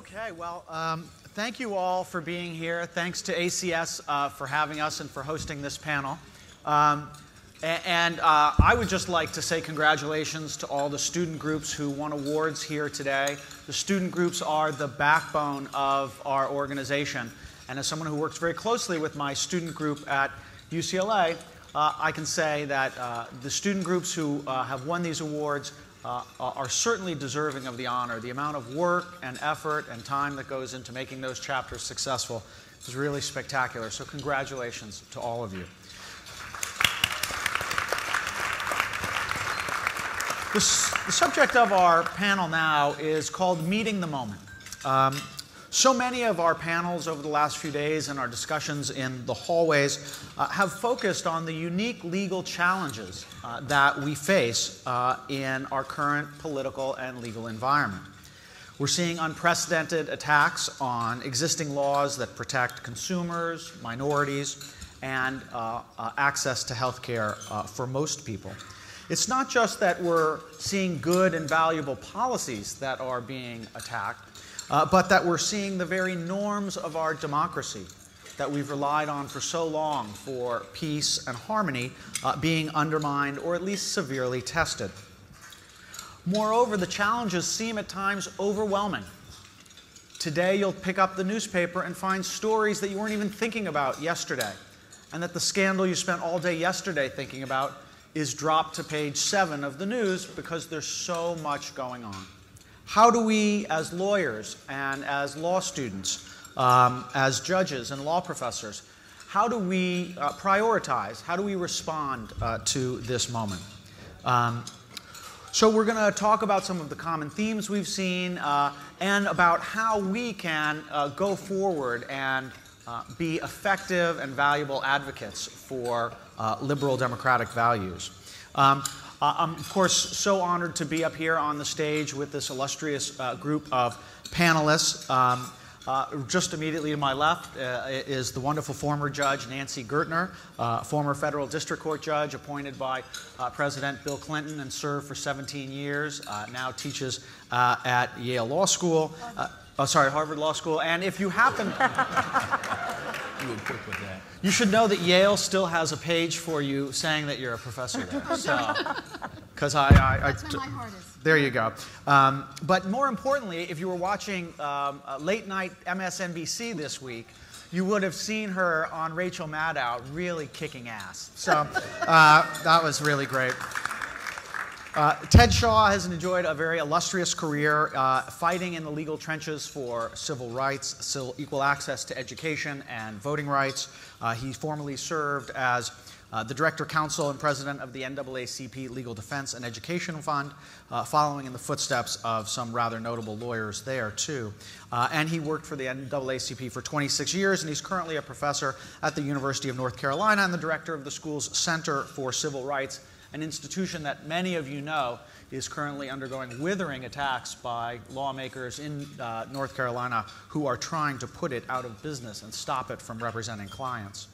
Okay, well, um, thank you all for being here. Thanks to ACS uh, for having us and for hosting this panel. Um, and uh, I would just like to say congratulations to all the student groups who won awards here today. The student groups are the backbone of our organization. And as someone who works very closely with my student group at UCLA, uh, I can say that uh, the student groups who uh, have won these awards uh, are certainly deserving of the honor. The amount of work and effort and time that goes into making those chapters successful is really spectacular. So, congratulations to all of you. The, the subject of our panel now is called Meeting the Moment. Um, so many of our panels over the last few days and our discussions in the hallways uh, have focused on the unique legal challenges uh, that we face uh, in our current political and legal environment. We're seeing unprecedented attacks on existing laws that protect consumers, minorities, and uh, uh, access to health care uh, for most people. It's not just that we're seeing good and valuable policies that are being attacked, uh, but that we're seeing the very norms of our democracy that we've relied on for so long for peace and harmony uh, being undermined or at least severely tested. Moreover, the challenges seem at times overwhelming. Today, you'll pick up the newspaper and find stories that you weren't even thinking about yesterday, and that the scandal you spent all day yesterday thinking about is dropped to page seven of the news because there's so much going on. How do we, as lawyers and as law students, um, as judges and law professors, how do we uh, prioritize? How do we respond uh, to this moment? Um, so, we're going to talk about some of the common themes we've seen uh, and about how we can uh, go forward and uh, be effective and valuable advocates for uh, liberal democratic values. Um, uh, I'm, of course, so honored to be up here on the stage with this illustrious uh, group of panelists. Um, uh, just immediately to my left uh, is the wonderful former judge Nancy Gertner, uh, former federal district court judge appointed by uh, President Bill Clinton and served for 17 years. now teaches at Yale Law School. Oh, sorry, Harvard Law School. And if you happen. you were quick with that. You should know that Yale still has a page for you saying that you're a professor there. So, because I, I, I That's where my heart is. There you go. Um, but more importantly, if you were watching um, late night MSNBC this week, you would have seen her on Rachel Maddow really kicking ass. So uh, that was really great. Uh, Ted Shaw has enjoyed a very illustrious career uh, fighting in the legal trenches for civil rights, equal access to education, and voting rights. Uh, he formerly served as uh, the director, counsel, and president of the NAACP Legal Defense and Education Fund, uh, following in the footsteps of some rather notable lawyers there, too. Uh, and he worked for the NAACP for 26 years, and he's currently a professor at the University of North Carolina and the director of the school's Center for Civil Rights an institution that many of you know is currently undergoing withering attacks by lawmakers in uh, North Carolina who are trying to put it out of business and stop it from representing clients.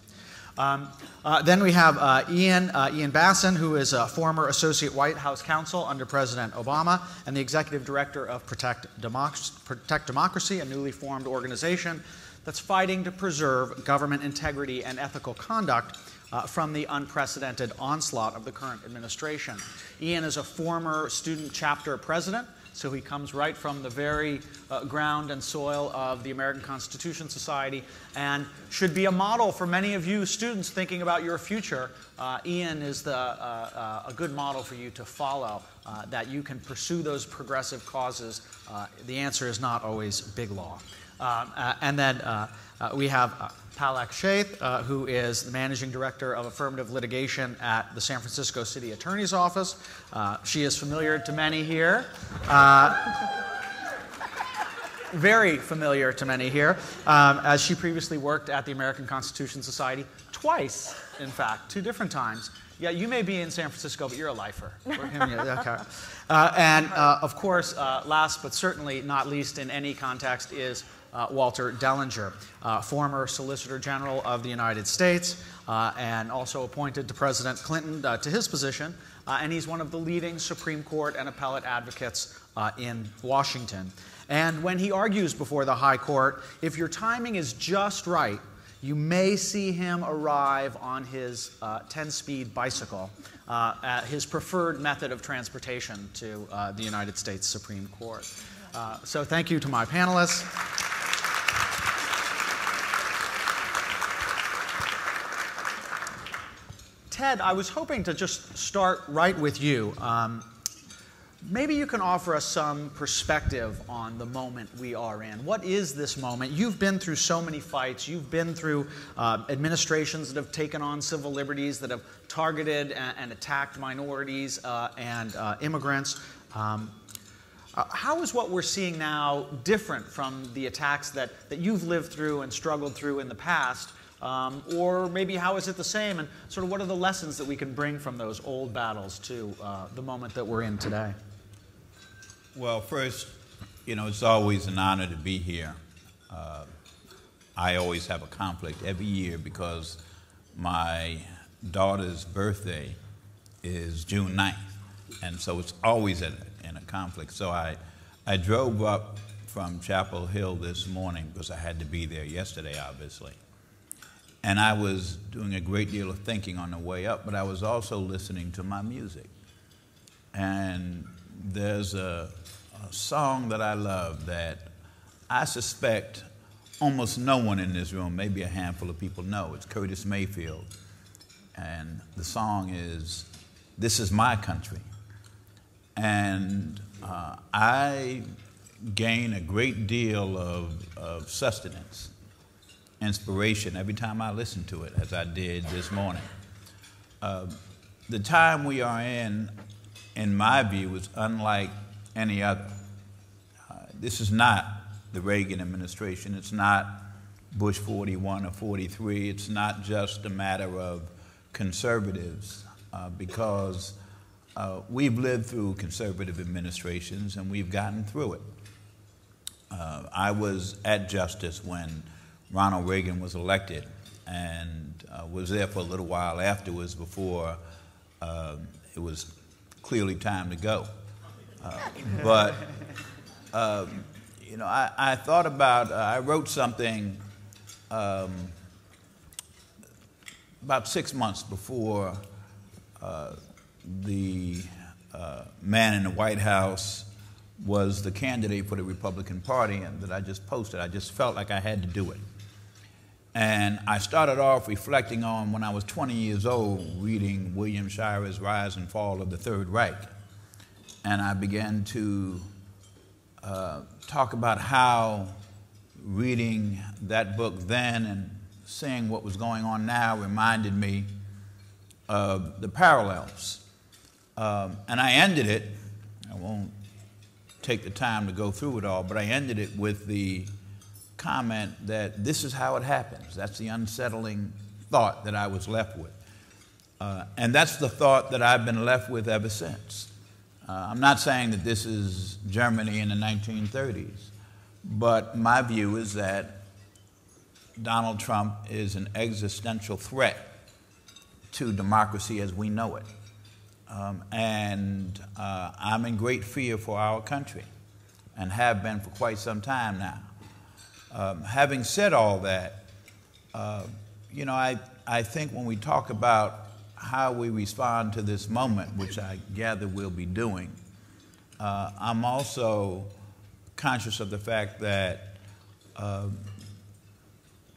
Um, uh, then we have uh, Ian, uh, Ian Bassin, who is a former Associate White House Counsel under President Obama and the Executive Director of Protect, Democ- Protect Democracy, a newly formed organization that's fighting to preserve government integrity and ethical conduct uh, from the unprecedented onslaught of the current administration. Ian is a former student chapter president, so he comes right from the very uh, ground and soil of the American Constitution Society and should be a model for many of you students thinking about your future. Uh, Ian is the, uh, uh, a good model for you to follow, uh, that you can pursue those progressive causes. the answer is not always big law. Um, and then we have Palak Sheth, uh, who is the managing director of affirmative litigation at the San Francisco City Attorney's Office. Uh, she is familiar to many here. Uh, very familiar to many here, um, as she previously worked at the American Constitution Society twice, in fact, two different times. Yeah, you may be in San Francisco, but you're a lifer. okay. Uh, and uh, of course, uh, last but certainly not least in any context, is uh, Walter Dellinger, uh, former Solicitor General of the United States, uh, and also appointed to President Clinton uh, to his position. Uh, and he's one of the leading Supreme Court and appellate advocates in Washington. And when he argues before the High Court, if your timing is just right, you may see him arrive on his 10 speed bicycle, his preferred method of transportation to the United States Supreme Court. Uh, so thank you to my panelists. Ted, I was hoping to just start right with you. Um, maybe you can offer us some perspective on the moment we are in. What is this moment? You've been through so many fights. You've been through uh, administrations that have taken on civil liberties, that have targeted and, and attacked minorities uh, and uh, immigrants. Um, uh, how is what we're seeing now different from the attacks that, that you've lived through and struggled through in the past? Um, or maybe how is it the same? And sort of what are the lessons that we can bring from those old battles to uh, the moment that we're in today? Well, first, you know, it's always an honor to be here. Uh, I always have a conflict every year because my daughter's birthday is June 9th. And so it's always at in a conflict. So I, I drove up from Chapel Hill this morning because I had to be there yesterday, obviously. And I was doing a great deal of thinking on the way up, but I was also listening to my music. And there's a, a song that I love that I suspect almost no one in this room, maybe a handful of people know. It's Curtis Mayfield. And the song is This Is My Country. And uh, I gain a great deal of, of sustenance, inspiration every time I listen to it, as I did this morning. Uh, the time we are in, in my view, is unlike any other. Uh, this is not the Reagan administration. It's not Bush 41 or 43. It's not just a matter of conservatives, uh, because uh, we've lived through conservative administrations and we've gotten through it. Uh, I was at Justice when Ronald Reagan was elected and uh, was there for a little while afterwards before uh, it was clearly time to go. Uh, but, um, you know, I, I, thought about, uh, I wrote something um, about six months before the uh, man in the White House was the candidate for the Republican Party and that I just posted. I just felt like I had to do it. And I started off reflecting on when I was 20 years old, reading William Shirer's Rise and Fall of the Third Reich. And I began to uh, talk about how reading that book then and seeing what was going on now reminded me of the parallels um, and I ended it, I won't take the time to go through it all, but I ended it with the comment that this is how it happens. That's the unsettling thought that I was left with. Uh, and that's the thought that I've been left with ever since. Uh, I'm not saying that this is Germany in the 1930s, but my view is that Donald Trump is an existential threat to democracy as we know it. Um, and uh, I'm in great fear for our country and have been for quite some time now. Um, having said all that, uh, you know, I, I think when we talk about how we respond to this moment, which I gather we'll be doing, uh, I'm also conscious of the fact that uh,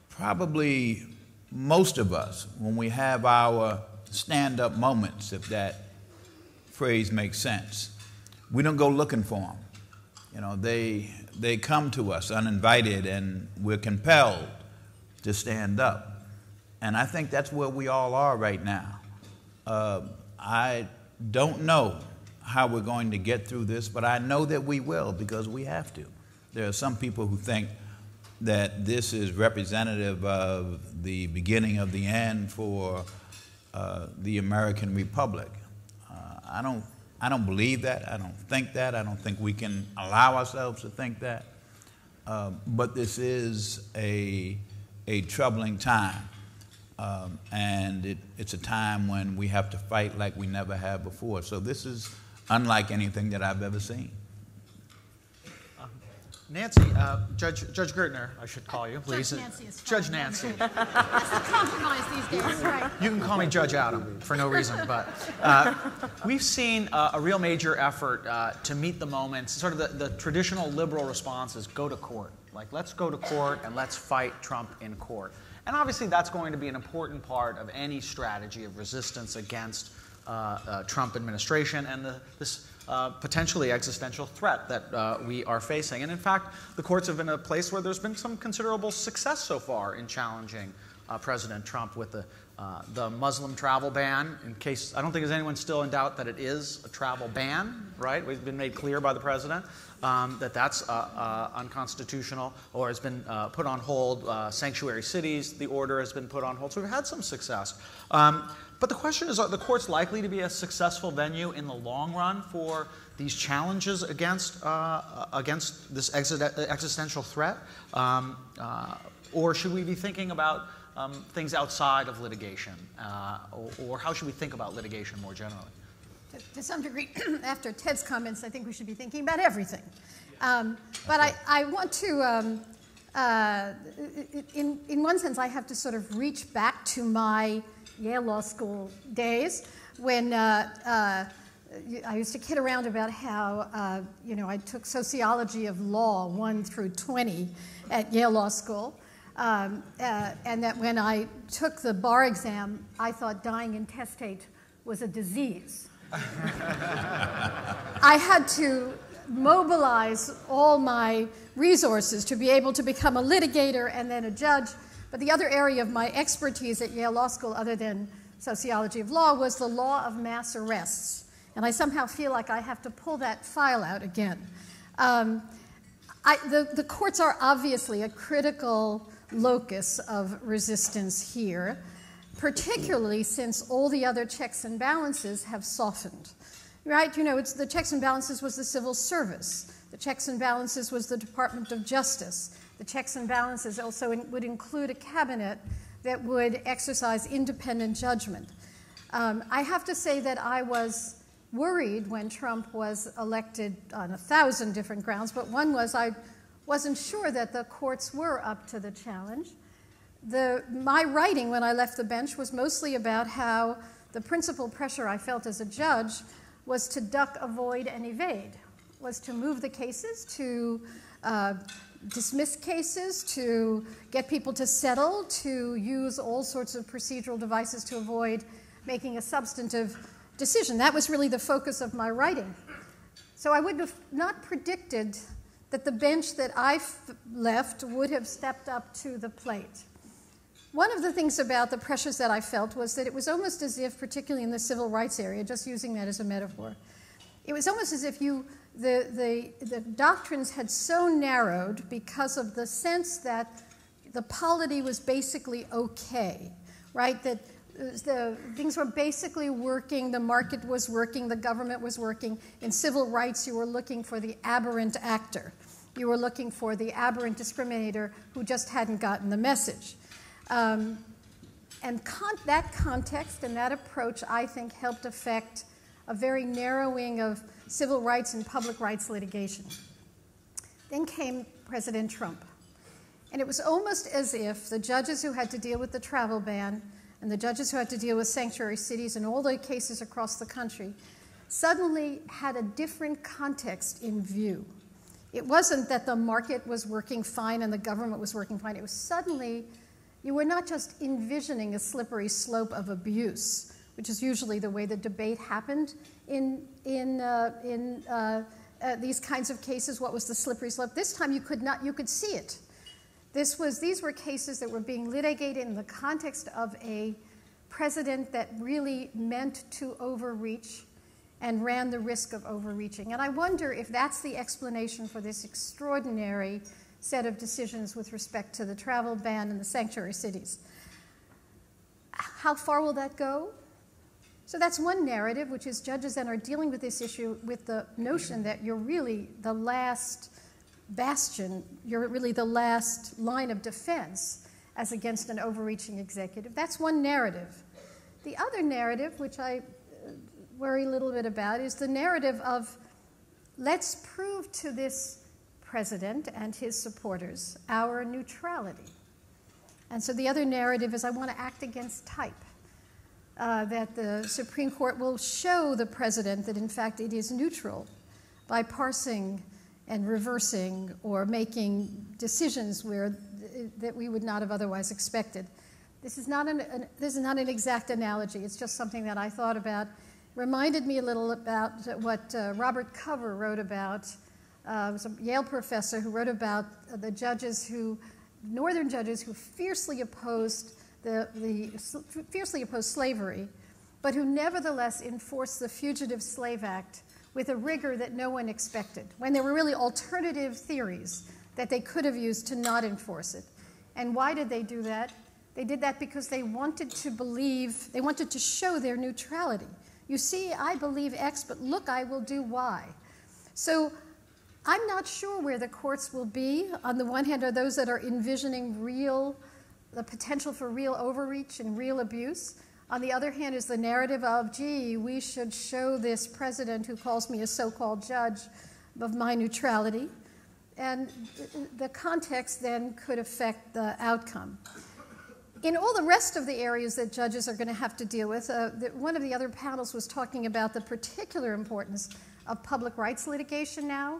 probably most of us, when we have our stand up moments, if that phrase makes sense. We don't go looking for them. You know, they, they come to us uninvited and we're compelled to stand up. And I think that's where we all are right now. Uh, I don't know how we're going to get through this, but I know that we will because we have to. There are some people who think that this is representative of the beginning of the end for uh, the American Republic. I don't, I don't believe that. I don't think that. I don't think we can allow ourselves to think that. uh, but this is a, a troubling time. Um, and it, it's a time when we have to fight like we never have before. So this is unlike anything that I've ever seen. Nancy, uh, Judge, Judge Gertner, I should call you, please. Judge Nancy is Judge fine. Nancy. That's the compromise these days, right? You can call me Judge Adam for no reason, but uh, we've seen uh, a real major effort uh, to meet the moments. Sort of the, the traditional liberal response is go to court. Like, let's go to court and let's fight Trump in court. And obviously, that's going to be an important part of any strategy of resistance against Trump administration and the, this uh, potentially existential threat that uh, we are facing. And in fact, the courts have been a place where there's been some considerable success so far in challenging uh, President Trump with the, uh, the Muslim travel ban. In case, I don't think there's anyone still in doubt that it is a travel ban, right? We've been made clear by the president um, that that's uh, uh, unconstitutional or has been put on hold. sanctuary cities, the order has been put on hold. So we've had some success. Um, but the question is are the courts likely to be a successful venue in the long run for these challenges against, uh, against this existential threat? Um, uh, or should we be thinking about um, things outside of litigation? Uh, or, or, how should we think about litigation more generally? To, to some degree, after Ted's comments, I think we should be thinking about everything. Um, but I, I, want to, um, uh, in, in one sense, I have to sort of reach back to my Yale Law School days when uh, uh, I used to kid around about how, uh, you know, I took sociology of law 1 through 20 at Yale Law School. Um, uh, and that when I took the bar exam, I thought dying intestate was a disease. I had to mobilize all my resources to be able to become a litigator and then a judge but the other area of my expertise at Yale Law School, other than sociology of law, was the law of mass arrests. And I somehow feel like I have to pull that file out again. Um, I, the, the courts are obviously a critical locus of resistance here, particularly since all the other checks and balances have softened. Right? You know, it's, the checks and balances was the civil service. The checks and balances was the Department of Justice. The checks and balances also in, would include a cabinet that would exercise independent judgment. Um, I have to say that I was worried when Trump was elected on a thousand different grounds, but one was I wasn't sure that the courts were up to the challenge. The, my writing when I left the bench was mostly about how the principal pressure I felt as a judge was to duck, avoid, and evade, was to move the cases, to uh, dismiss cases, to get people to settle, to use all sorts of procedural devices to avoid making a substantive decision. That was really the focus of my writing. So I would have not predicted that the bench that I left would have stepped up to the plate. One of the things about the pressures that I felt was that it was almost as if, particularly in the civil rights area, just using that as a metaphor, it was almost as if you the, the, the doctrines had so narrowed because of the sense that the polity was basically okay, right? That the things were basically working, the market was working, the government was working. In civil rights, you were looking for the aberrant actor. You were looking for the aberrant discriminator who just hadn't gotten the message. Um, and con- that context and that approach, I think, helped affect a very narrowing of civil rights and public rights litigation. Then came President Trump. And it was almost as if the judges who had to deal with the travel ban and the judges who had to deal with sanctuary cities and all the cases across the country suddenly had a different context in view. It wasn't that the market was working fine and the government was working fine. It was suddenly, you were not just envisioning a slippery slope of abuse, which is usually the way the debate happened in, in, uh, in uh, uh, these kinds of cases, what was the slippery slope? This time you could not, you could see it. This was, these were cases that were being litigated in the context of a president that really meant to overreach and ran the risk of overreaching. And I wonder if that's the explanation for this extraordinary set of decisions with respect to the travel ban and the sanctuary cities. How far will that go? So that's one narrative, which is judges then are dealing with this issue with the notion that you're really the last bastion, you're really the last line of defense as against an overreaching executive. That's one narrative. The other narrative, which I uh, worry a little bit about, is the narrative of let's prove to this president and his supporters our neutrality. And so the other narrative is I want to act against type. Uh, that the Supreme Court will show the president that, in fact, it is neutral by parsing and reversing or making decisions where that we would not have otherwise expected. This is not an, an, this is not an exact analogy. It's just something that I thought about. Reminded me a little about what uh, Robert Cover wrote about. Uh, a Yale professor who wrote about the judges who, northern judges who fiercely opposed the, the fiercely opposed slavery, but who nevertheless enforced the Fugitive Slave Act with a rigor that no one expected, when there were really alternative theories that they could have used to not enforce it. And why did they do that? They did that because they wanted to believe, they wanted to show their neutrality. You see, I believe X, but look, I will do Y. So I'm not sure where the courts will be. On the one hand, are those that are envisioning real, the potential for real overreach and real abuse. On the other hand, is the narrative of, gee, we should show this president who calls me a so called judge of my neutrality. And the context then could affect the outcome. In all the rest of the areas that judges are going to have to deal with, uh, the, one of the other panels was talking about the particular importance of public rights litigation now,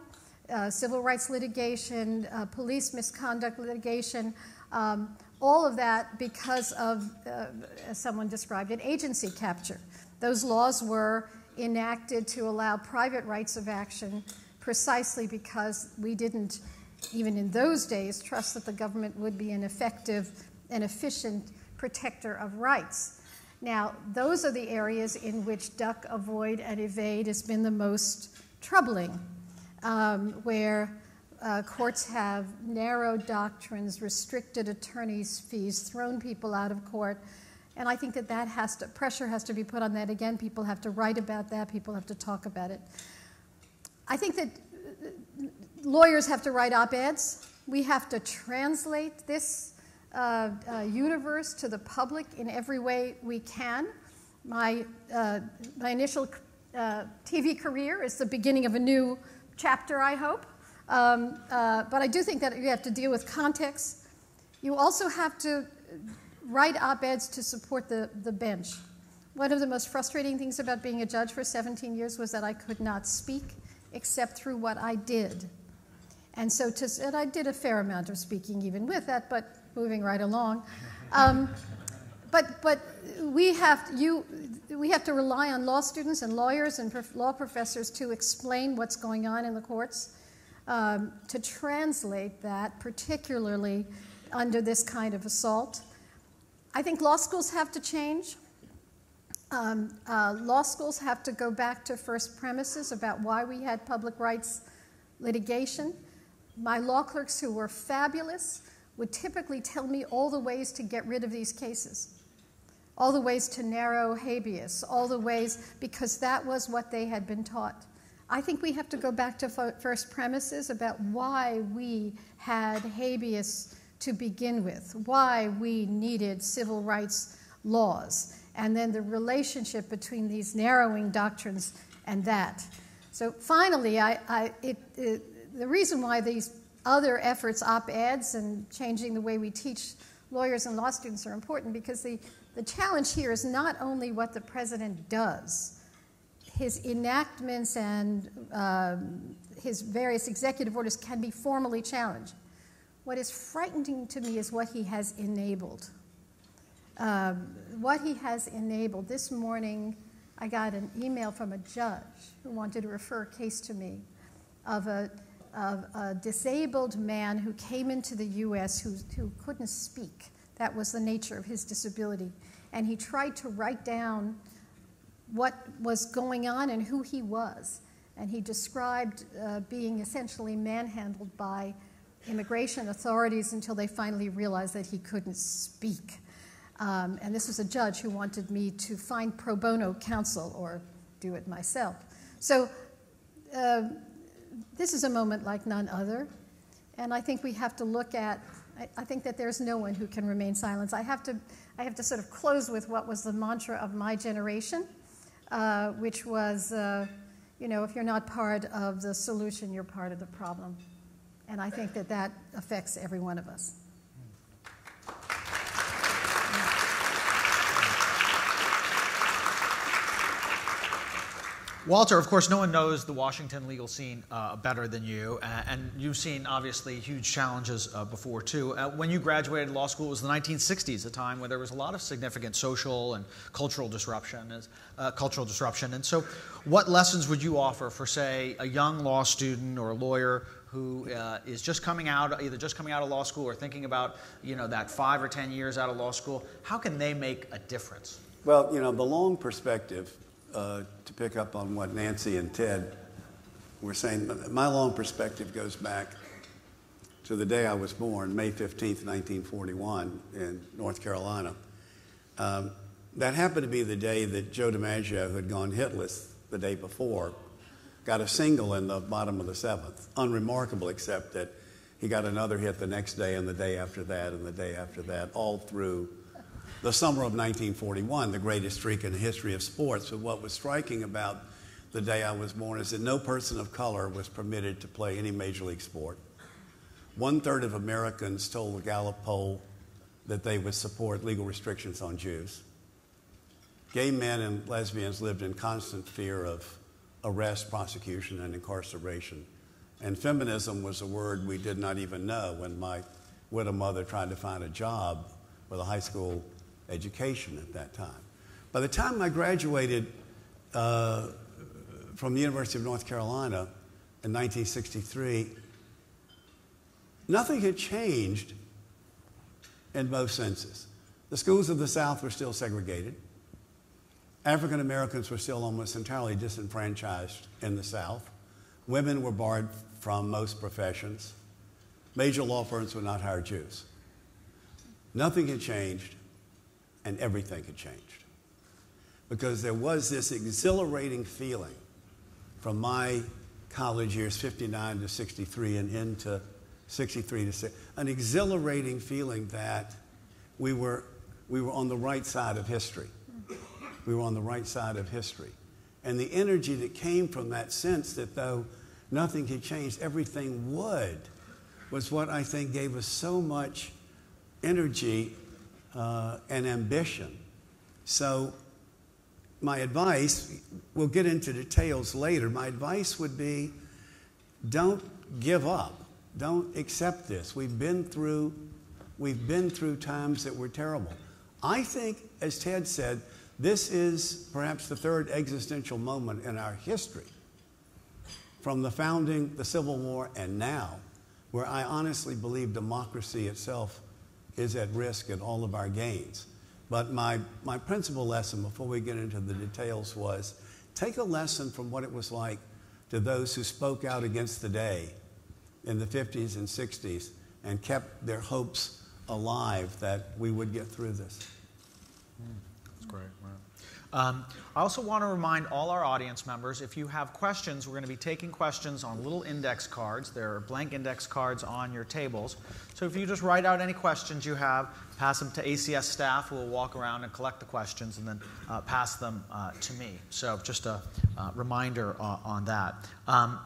uh, civil rights litigation, uh, police misconduct litigation. Um, all of that because of, uh, as someone described it, agency capture. Those laws were enacted to allow private rights of action precisely because we didn't, even in those days, trust that the government would be an effective and efficient protector of rights. Now, those are the areas in which duck, avoid, and evade has been the most troubling, um, where uh, courts have narrowed doctrines, restricted attorneys' fees, thrown people out of court. And I think that that has to, pressure has to be put on that. Again, people have to write about that, people have to talk about it. I think that uh, lawyers have to write op eds. We have to translate this uh, uh, universe to the public in every way we can. My, uh, my initial uh, TV career is the beginning of a new chapter, I hope. Um, uh, but I do think that you have to deal with context. You also have to write op eds to support the, the bench. One of the most frustrating things about being a judge for 17 years was that I could not speak except through what I did. And so, to, and I did a fair amount of speaking even with that, but moving right along. Um, but but we have you we have to rely on law students and lawyers and prof, law professors to explain what's going on in the courts um, to translate that, particularly under this kind of assault. I think law schools have to change. Um, uh, law schools have to go back to first premises about why we had public rights litigation. My law clerks, who were fabulous, would typically tell me all the ways to get rid of these cases, all the ways to narrow habeas, all the ways, because that was what they had been taught. I think we have to go back to first premises about why we had habeas to begin with, why we needed civil rights laws, and then the relationship between these narrowing doctrines and that. So finally, I, I, it, it, the reason why these other efforts, op eds, and changing the way we teach lawyers and law students are important because the, the challenge here is not only what the president does his enactments and um, his various executive orders can be formally challenged. What is frightening to me is what he has enabled. Um, what he has enabled. This morning, I got an email from a judge who wanted to refer a case to me of a, of a disabled man who came into the U.S. Who, who couldn't speak. That was the nature of his disability. And he tried to write down what was going on and who he was. And he described uh, being essentially manhandled by immigration authorities until they finally realized that he couldn't speak. Um, and this was a judge who wanted me to find pro bono counsel or do it myself. So uh, this is a moment like none other. And I think we have to look at, I, I think that there's no one who can remain silent. I have to, I have to sort of close with what was the mantra of my generation, uh, which was, uh, you know, if you're not part of the solution, you're part of the problem. And I think that that affects every one of us. Walter, of course, no one knows the Washington legal scene uh, better than you, uh, and you've seen obviously huge challenges uh, before too. Uh, when you graduated law school, it was the 1960s, a time where there was a lot of significant social and cultural disruption. Uh, cultural disruption, and so, what lessons would you offer for, say, a young law student or a lawyer who uh, is just coming out, either just coming out of law school or thinking about, you know, that five or ten years out of law school? How can they make a difference? Well, you know, the long perspective uh, to pick up on what Nancy and Ted were saying, my long perspective goes back to the day I was born, May 15th, 1941, in North Carolina. Um, that happened to be the day that Joe DiMaggio, who had gone hitless the day before, got a single in the bottom of the seventh. Unremarkable, except that he got another hit the next day and the day after that and the day after that, all through the summer of 1941, the greatest streak in the history of sports. But what was striking about the day I was born is that no person of color was permitted to play any major league sport. One third of Americans told the Gallup poll that they would support legal restrictions on Jews. Gay men and lesbians lived in constant fear of arrest, prosecution, and incarceration. And feminism was a word we did not even know when my widow mother tried to find a job with a high school education at that time. By the time I graduated uh, from the University of North Carolina in 1963, nothing had changed in both senses. The schools of the South were still segregated. African Americans were still almost entirely disenfranchised in the South. Women were barred from most professions. Major law firms would not hire Jews. Nothing had changed and everything had changed. Because there was this exhilarating feeling from my college years, 59 to 63, and into 63 to 6, an exhilarating feeling that we were, we were on the right side of history. We were on the right side of history. And the energy that came from that sense that though nothing had changed, everything would, was what I think gave us so much energy uh, and ambition. So, my advice, we'll get into details later. My advice would be don't give up. Don't accept this. We've been through we've been through times that were terrible. I think as Ted said, this is perhaps the third existential moment in our history. From the founding, the Civil War, and now, where I honestly believe democracy itself is at risk in all of our gains. But my, my principal lesson before we get into the details was take a lesson from what it was like to those who spoke out against the day in the 50s and 60s and kept their hopes alive that we would get through this. Hmm, that's great. Um, I also want to remind all our audience members if you have questions, we're going to be taking questions on little index cards. There are blank index cards on your tables. So if you just write out any questions you have, pass them to ACS staff who will walk around and collect the questions and then uh, pass them uh, to me. So just a uh, reminder on that. Um,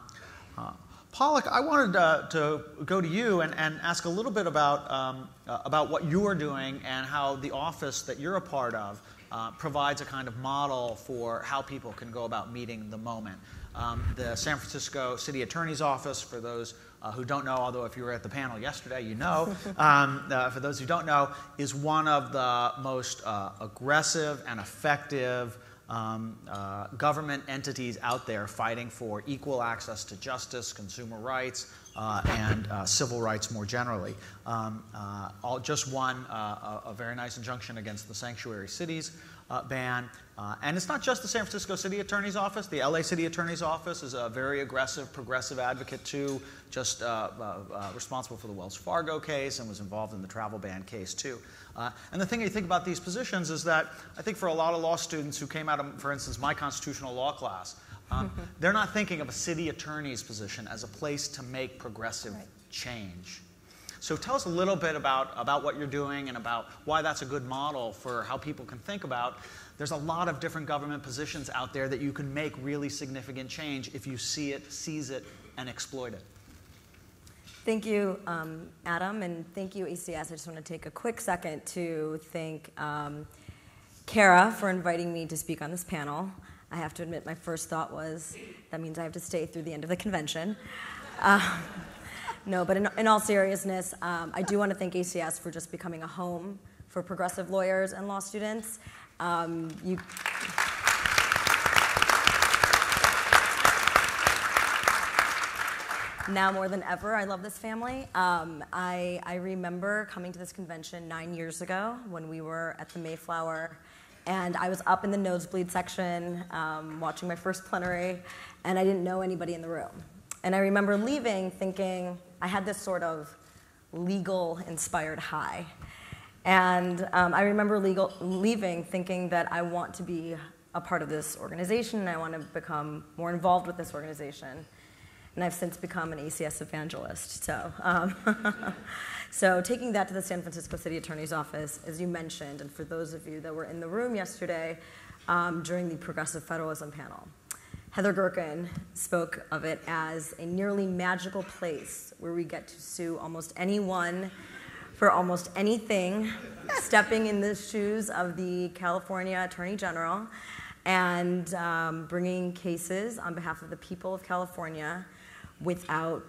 uh, Palak, I wanted uh, to go to you and, and, ask a little bit about, um, uh, about what you are doing and how the office that you're a part of uh, provides a kind of model for how people can go about meeting the moment. Um, the San Francisco City Attorney's Office, for those uh, who don't know, although if you were at the panel yesterday, you know, um, uh, for those who don't know, is one of the most uh, aggressive and effective um, uh, government entities out there fighting for equal access to justice, consumer rights, uh, and uh, civil rights more generally. Um, uh, just won uh, a, a, very nice injunction against the sanctuary cities uh, ban. and it's not just the San Francisco City Attorney's Office. The LA City Attorney's Office is a very aggressive, progressive advocate too, just responsible for the Wells Fargo case and was involved in the travel ban case too. Uh, and the thing you think about these positions is that I think for a lot of law students who came out of, for instance, my constitutional law class, they're not thinking of a city attorney's position as a place to make progressive right. change. So tell us a little bit about, about what you're doing and about why that's a good model for how people can think about. There's a lot of different government positions out there that you can make really significant change if you see it, seize it, and exploit it. Thank you, um, Adam, and thank you, ACS. I just want to take a quick second to thank um, Kara for inviting me to speak on this panel. I have to admit, my first thought was that means I have to stay through the end of the convention. Uh, no, but in, in all seriousness, um, I do want to thank ACS for just becoming a home for progressive lawyers and law students. Um, you, now more than ever, I love this family. Um, I, I remember coming to this convention nine years ago when we were at the Mayflower, and I was up in the nosebleed section um, watching my first plenary, and I didn't know anybody in the room. And I remember leaving thinking I had this sort of legal inspired high. And um, I remember legal, leaving thinking that I want to be a part of this organization and I want to become more involved with this organization and I've since become an ACS evangelist. So, um, so taking that to the San Francisco City Attorney's Office, as you mentioned, and for those of you that were in the room yesterday um, during the Progressive Federalism panel, Heather Gerken spoke of it as a nearly magical place where we get to sue almost anyone for almost anything, stepping in the shoes of the California Attorney General and um, bringing cases on behalf of the people of California without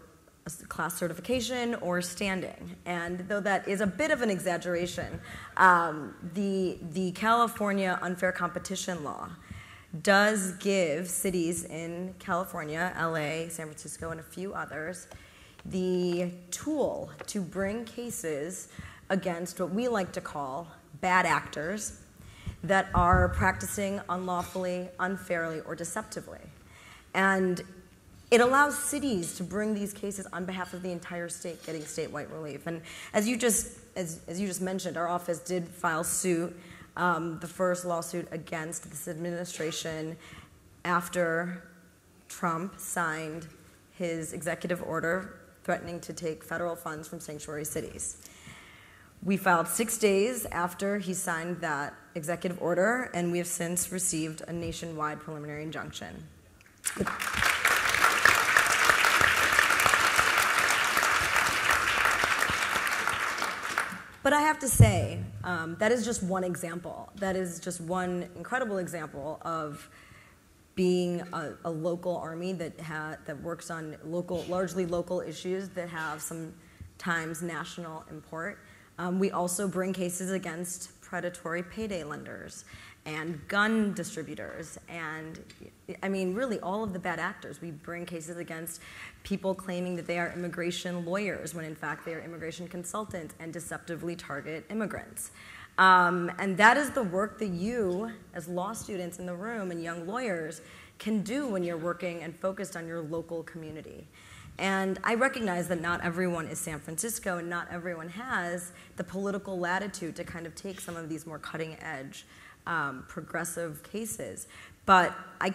class certification or standing. And though that is a bit of an exaggeration, um, the, the California unfair competition law does give cities in California, LA, San Francisco, and a few others, the tool to bring cases against what we like to call bad actors that are practicing unlawfully, unfairly, or deceptively. And it allows cities to bring these cases on behalf of the entire state getting statewide relief. And as you just, as, as you just mentioned, our office did file suit, um, the first lawsuit against this administration after Trump signed his executive order threatening to take federal funds from sanctuary cities. We filed six days after he signed that executive order, and we have since received a nationwide preliminary injunction. But I have to say, um, that is just one example. That is just one incredible example of being a, a local army that, ha- that works on local, largely local issues that have sometimes national import. Um, we also bring cases against predatory payday lenders and gun distributors and I mean really all of the bad actors. We bring cases against people claiming that they are immigration lawyers when in fact they are immigration consultants and deceptively target immigrants. Um, and that is the work that you, as law students in the room and young lawyers, can do when you're working and focused on your local community. And I recognize that not everyone is San Francisco and not everyone has the political latitude to kind of take some of these more cutting edge um, progressive cases. But I,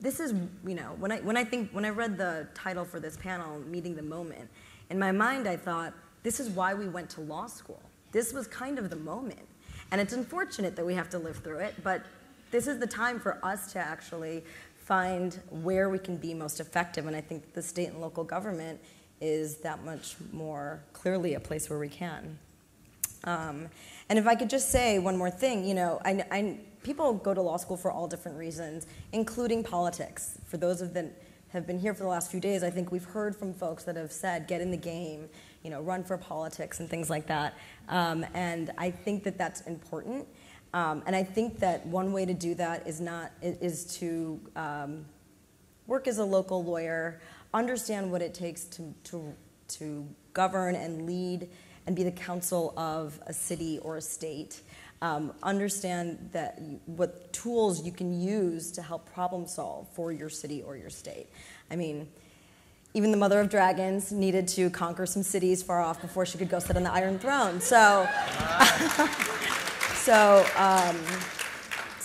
this is, you know, when I, when I think, when I read the title for this panel, Meeting the Moment, in my mind I thought, this is why we went to law school. This was kind of the moment. And it's unfortunate that we have to live through it, but this is the time for us to actually find where we can be most effective. And I think the state and local government is that much more clearly a place where we can. Um, and if I could just say one more thing, you know, I, I, people go to law school for all different reasons, including politics. For those of that have been here for the last few days, I think we've heard from folks that have said, get in the game, you know, run for politics and things like that. Um, and I think that that's important. Um, and I think that one way to do that is not is to um, work as a local lawyer, understand what it takes to, to, to govern and lead and be the counsel of a city or a state. Um, understand that what tools you can use to help problem solve for your city or your state. I mean, even the mother of dragons needed to conquer some cities far off before she could go sit on the Iron Throne. So, so, um,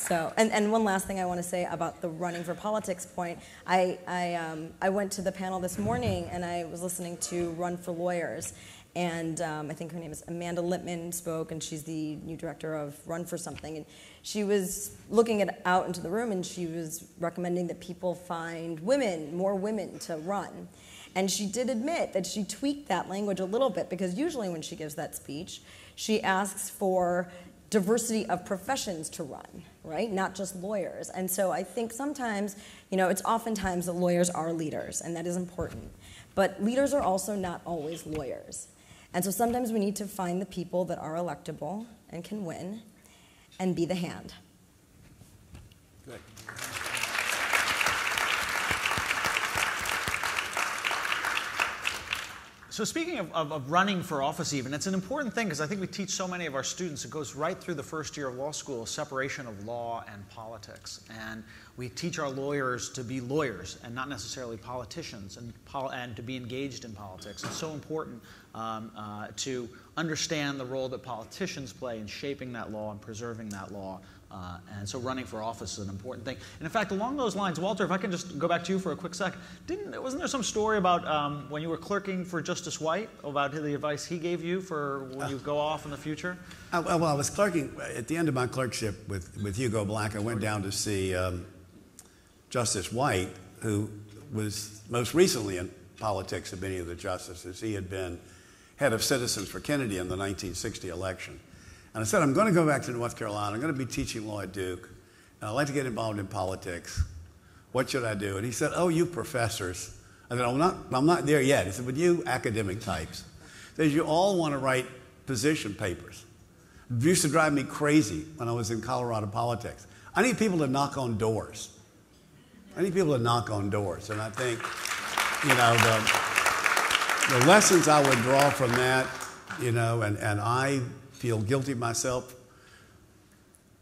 So, and, and one last thing I want to say about the running for politics point. I, I, um, I went to the panel this morning and I was listening to Run for Lawyers. And um, I think her name is Amanda Litman spoke, and she's the new director of Run for Something. And she was looking at, out into the room and she was recommending that people find women, more women to run. And she did admit that she tweaked that language a little bit because usually when she gives that speech, she asks for diversity of professions to run, right? Not just lawyers. And so I think sometimes, you know, it's oftentimes that lawyers are leaders, and that is important. But leaders are also not always lawyers. And so sometimes we need to find the people that are electable and can win and be the hand. Good. So speaking of, of, of, running for office even, it's an important thing because I think we teach so many of our students, it goes right through the first year of law school, separation of law and politics. And we teach our lawyers to be lawyers and not necessarily politicians and, pol- and to be engaged in politics. It's so important um, uh, to understand the role that politicians play in shaping that law and preserving that law uh, and so running for office is an important thing. And in fact, along those lines, Walter, if I can just go back to you for a quick sec, didn't wasn't there some story about um, when you were clerking for Justice White about the advice he gave you for when you go off in the future? I, well, I was clerking at the end of my clerkship with, with Hugo Black. I went down to see um, Justice White, who was most recently in politics of many of the justices. He had been head of Citizens for Kennedy in the 1960 election. And I said, I'm going to go back to North Carolina. I'm going to be teaching law at Duke. And I'd like to get involved in politics. What should I do? And he said, Oh, you professors. I said, I'm not, I'm not there yet. He said, But you academic types. He says, You all want to write position papers. It used to drive me crazy when I was in Colorado politics. I need people to knock on doors. I need people to knock on doors. And I think, you know, the, the lessons I would draw from that, you know, and, and I feel guilty myself.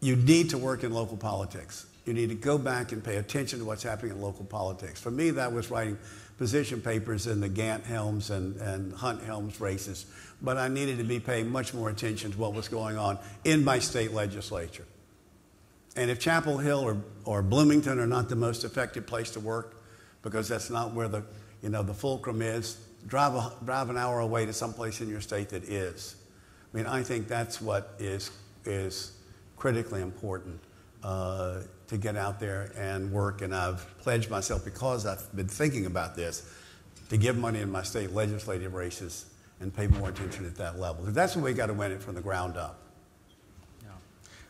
You need to work in local politics. You need to go back and pay attention to what's happening in local politics. For me, that was writing position papers in the Gantt Helms and, and Hunt Helms races, but I needed to be paying much more attention to what was going on in my state legislature. And if Chapel Hill or, or Bloomington are not the most effective place to work, because that's not where the, you know, the fulcrum is, drive, a, drive an hour away to someplace in your state that is. I mean, I think that's what is, is critically important uh, to get out there and work. And I've pledged myself, because I've been thinking about this, to give money in my state legislative races and pay more attention at that level. That's the way you got to win it from the ground up.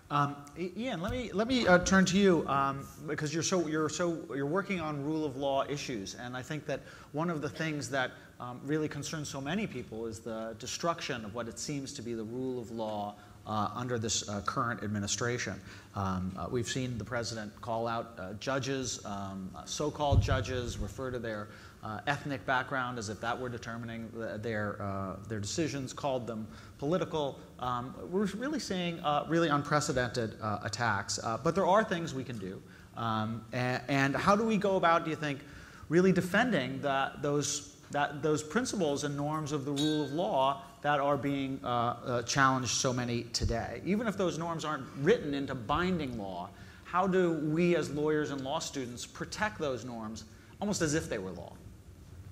Um, Ian, let me let me uh, turn to you um, because you're so you're so you're working on rule of law issues, and I think that one of the things that um, really concerns so many people is the destruction of what it seems to be the rule of law uh, under this uh, current administration. Um, uh, we've seen the president call out uh, judges, um, uh, so called judges, refer to their uh, ethnic background as if that were determining their, their decisions, called them political. Um, we're really seeing really unprecedented attacks. but there are things we can do. Um, and, and, how do we go about, do you think, really defending that, those that those principles and norms of the rule of law that are being uh, uh, challenged so many today. Even if those norms aren't written into binding law, how do we as lawyers and law students protect those norms almost as if they were law?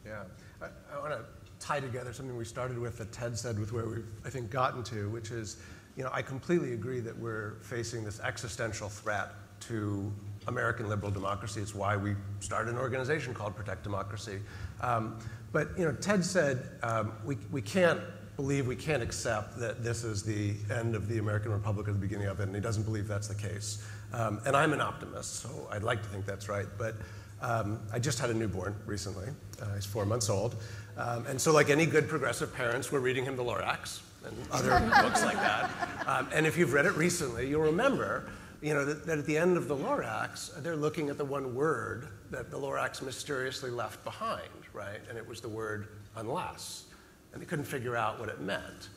Yeah, I, I want to tie together something we started with that Ted said with where we've, I think, gotten to, which is, you know, I completely agree that we're facing this existential threat to American liberal democracy. It's why we started an organization called Protect Democracy. Um, but you know, Ted said um, we, we can't believe, we can't accept that this is the end of the American Republic or the beginning of it, and he doesn't believe that's the case. Um, and I'm an optimist, so I'd like to think that's right. But um, I just had a newborn recently. Uh, he's four months old. Um, and so, like any good progressive parents, we're reading him the Lorax and other books like that. Um, and if you've read it recently, you'll remember you know, that, that, at the end of the Lorax, they're looking at the one word that the Lorax mysteriously left behind, right? And it was the word unless. And they couldn't figure out what it meant.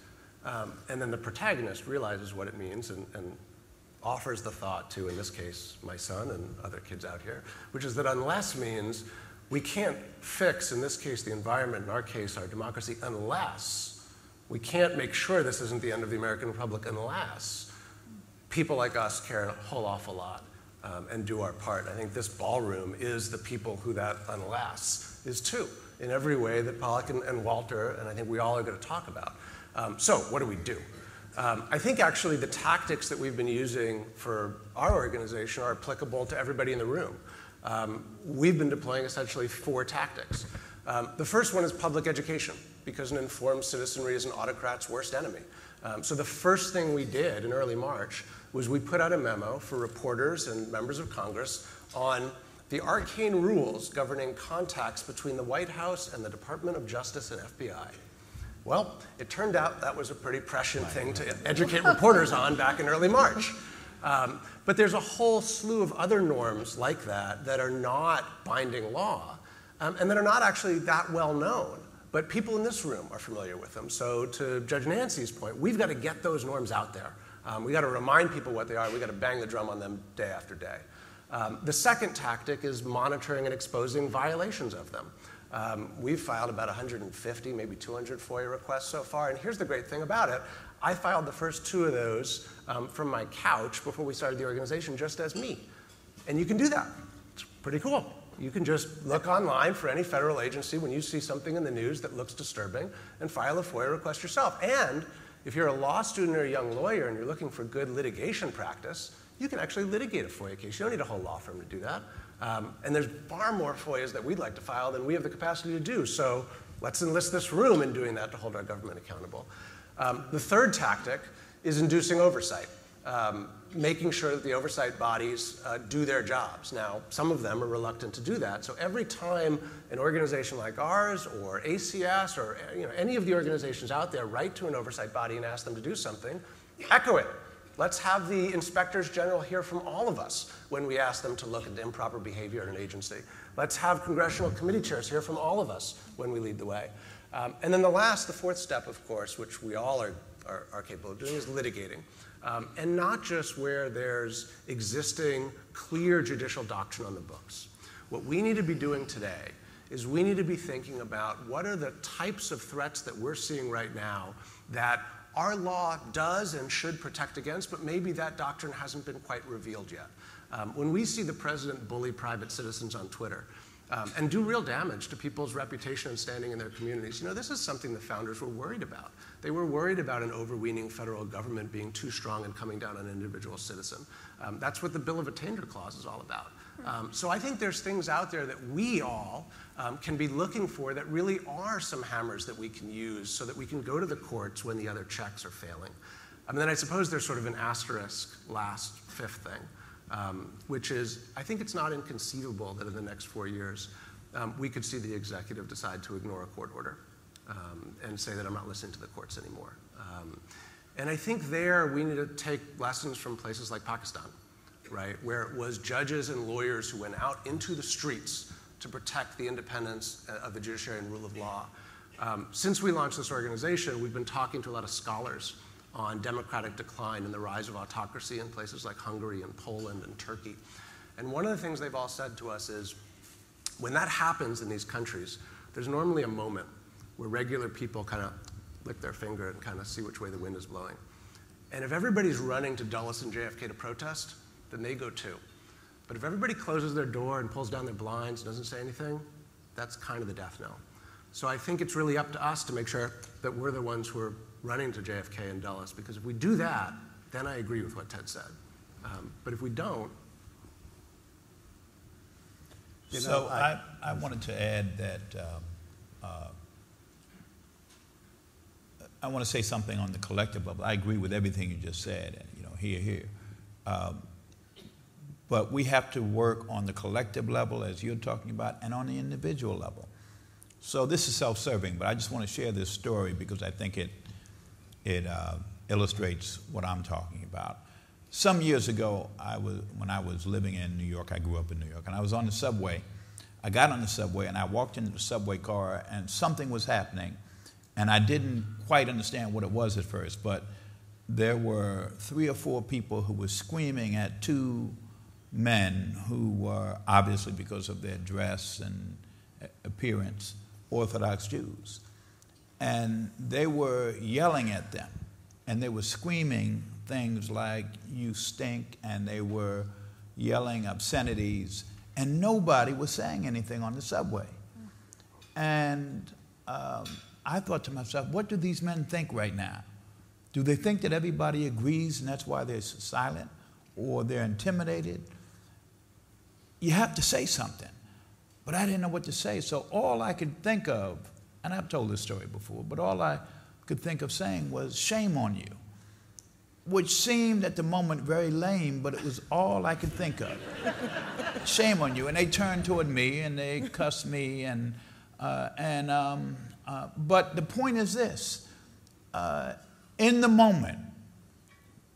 Um, and then the protagonist realizes what it means and, and offers the thought to, in this case, my son and other kids out here, which is that unless means we can't fix, in this case, the environment, in our case, our democracy, unless we can't make sure this isn't the end of the American Republic unless people like us care a whole awful lot um, and do our part. I think this ballroom is the people who that unlasts is too, in every way that Palak and, and Walter, and I think we all are going to talk about. Um, so, what do we do? Um, I think actually the tactics that we've been using for our organization are applicable to everybody in the room. Um, we've been deploying essentially four tactics. Um, the first one is public education, because an informed citizenry is an autocrat's worst enemy. Um, so the first thing we did in early March was we put out a memo for reporters and members of Congress on the arcane rules governing contacts between the White House and the Department of Justice and FBI. Well, it turned out that was a pretty prescient thing to educate reporters on back in early March. Um, but there's a whole slew of other norms like that that are not binding law um, and that are not actually that well known. But people in this room are familiar with them. So, to Judge Nancy's point, we've got to get those norms out there. Um, we've got to remind people what they are. We've got to bang the drum on them day after day. Um, the second tactic is monitoring and exposing violations of them. Um, we've filed about 150, maybe 200 FOIA requests so far, and here's the great thing about it. I filed the first two of those um, from my couch before we started the organization just as me. And you can do that. It's pretty cool. You can just look online for any federal agency when you see something in the news that looks disturbing and file a FOIA request yourself. And if you're a law student or a young lawyer and you're looking for good litigation practice, you can actually litigate a FOIA case. You don't need a whole law firm to do that. Um, and there's far more FOIAs that we'd like to file than we have the capacity to do. So let's enlist this room in doing that to hold our government accountable. Um, the third tactic is inducing oversight, um, making sure that the oversight bodies uh, do their jobs. Now, some of them are reluctant to do that. So every time an organization like ours or ACS or you know, any of the organizations out there write to an oversight body and ask them to do something, echo it. Let's have the inspectors general hear from all of us when we ask them to look at improper behavior in an agency. Let's have congressional committee chairs hear from all of us when we lead the way. Um, and then the last, the fourth step, of course, which we all are, are, are capable of doing, is litigating. Um, and not just where there's existing clear judicial doctrine on the books. What we need to be doing today is we need to be thinking about what are the types of threats that we're seeing right now that our law does and should protect against, but maybe that doctrine hasn't been quite revealed yet. Um, when we see the president bully private citizens on Twitter um, and do real damage to people's reputation and standing in their communities, you know, this is something the founders were worried about. They were worried about an overweening federal government being too strong and coming down on an individual citizen. Um, that's what the Bill of Attainder Clause is all about. Um, so I think there's things out there that we all um, can be looking for that really are some hammers that we can use so that we can go to the courts when the other checks are failing. And then I suppose there's sort of an asterisk last fifth thing, um, which is I think it's not inconceivable that in the next four years um, we could see the executive decide to ignore a court order um, and say that I'm not listening to the courts anymore. Um, and I think there we need to take lessons from places like Pakistan, right, where it was judges and lawyers who went out into the streets to protect the independence uh, of the judiciary and rule of law. Um, since we launched this organization, we've been talking to a lot of scholars on democratic decline and the rise of autocracy in places like Hungary and Poland and Turkey. And one of the things they've all said to us is when that happens in these countries, there's normally a moment where regular people kind of lick their finger and kind of see which way the wind is blowing. And if everybody's running to Dulles and JFK to protest, then they go too. But if everybody closes their door and pulls down their blinds and doesn't say anything, that's kind of the death knell. So I think it's really up to us to make sure that we're the ones who are running to JFK and Dulles, because if we do that, then I agree with what Ted said. Um, but if we don't, you know, so I, I, wanted to add that um, uh, I want to say something on the collective level. I agree with everything you just said, and you know, here, here. Um, but we have to work on the collective level, as you're talking about, and on the individual level. So this is self-serving, but I just want to share this story because I think it it uh, illustrates what I'm talking about. Some years ago, I was when I was living in New York. I grew up in New York, and I was on the subway. I got on the subway and I walked into the subway car, and something was happening, and I didn't quite understand what it was at first, but there were three or four people who were screaming at two men who were obviously because of their dress and appearance Orthodox Jews. And they were yelling at them and they were screaming things like, You stink, and they were yelling obscenities, and nobody was saying anything on the subway. And um, I thought to myself, what do these men think right now? Do they think that everybody agrees and that's why they're silent or they're intimidated? You have to say something. But I didn't know what to say, so all I could think of, and I've told this story before, but all I could think of saying was, shame on you, which seemed at the moment very lame, but it was all I could think of. shame on you. And they turned toward me and they cussed me, and, uh, and um, uh, but the point is this uh, in the moment,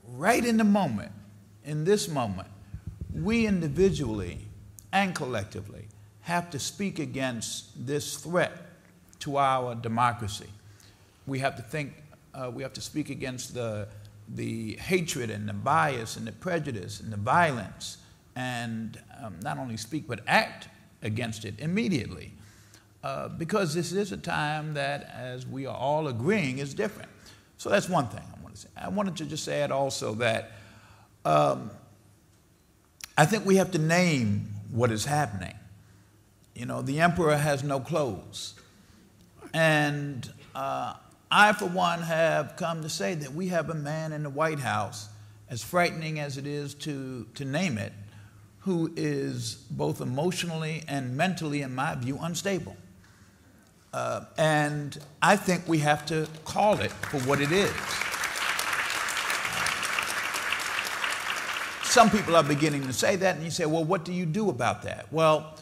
right in the moment, in this moment, we individually and collectively have to speak against this threat to our democracy. We have to think, uh, we have to speak against the, the hatred and the bias and the prejudice and the violence, and um, not only speak, but act against it immediately. Uh, because this is a time that, as we are all agreeing, is different. So that's one thing I want to say. I wanted to just add also that um, I think we have to name what is happening. You know, the emperor has no clothes. And uh, I, for one, have come to say that we have a man in the White House, as frightening as it is to, to name it, who is both emotionally and mentally, in my view, unstable. Uh, and I think we have to call it for what it is. Some people are beginning to say that, and you say, well, what do you do about that? Well,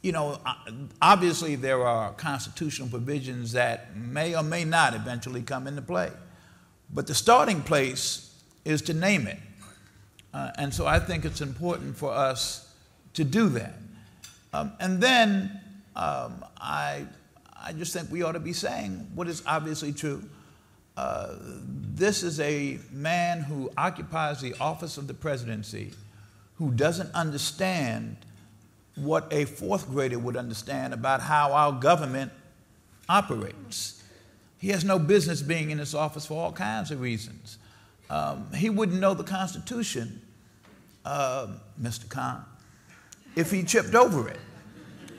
you know, uh, obviously there are constitutional provisions that may or may not eventually come into play. But the starting place is to name it. Uh, and so I think it's important for us to do that. Um, and then um, I, I just think we ought to be saying what is obviously true. Uh, this is a man who occupies the office of the presidency who doesn't understand what a fourth grader would understand about how our government operates. He has no business being in this office for all kinds of reasons. Um, he wouldn't know the Constitution, uh, Mr. Khan, if he tripped over it.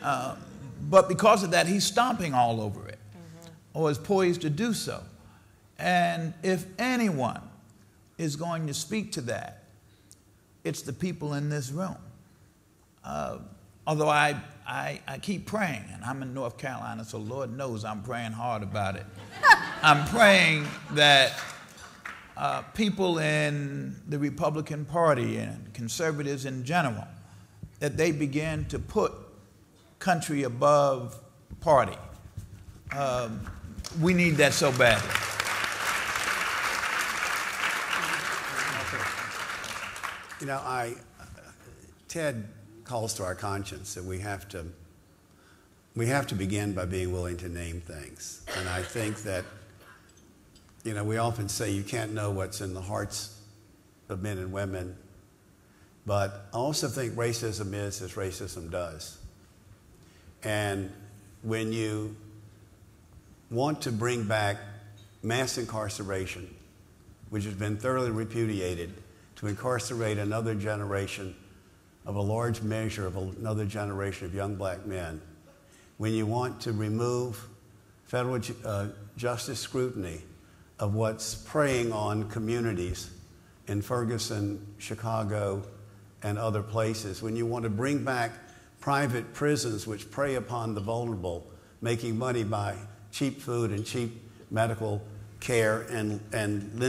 Uh, but because of that, he's stomping all over it, mm-hmm. or is poised to do so. And if anyone is going to speak to that, it's the people in this room. Uh, Although I, I, I keep praying, and I'm in North Carolina, so Lord knows I'm praying hard about it. I'm praying that uh, people in the Republican Party and conservatives in general, that they begin to put country above party. Um, we need that so badly. You know, I, Ted calls to our conscience that we have to we have to begin by being willing to name things. And I think that you know, we often say you can't know what's in the hearts of men and women, but I also think racism is as racism does. And when you want to bring back mass incarceration, which has been thoroughly repudiated, to incarcerate another generation of a large measure of another generation of young black men, when you want to remove federal uh, justice scrutiny of what's preying on communities in Ferguson, Chicago, and other places, when you want to bring back private prisons which prey upon the vulnerable, making money by cheap food and cheap medical care and, and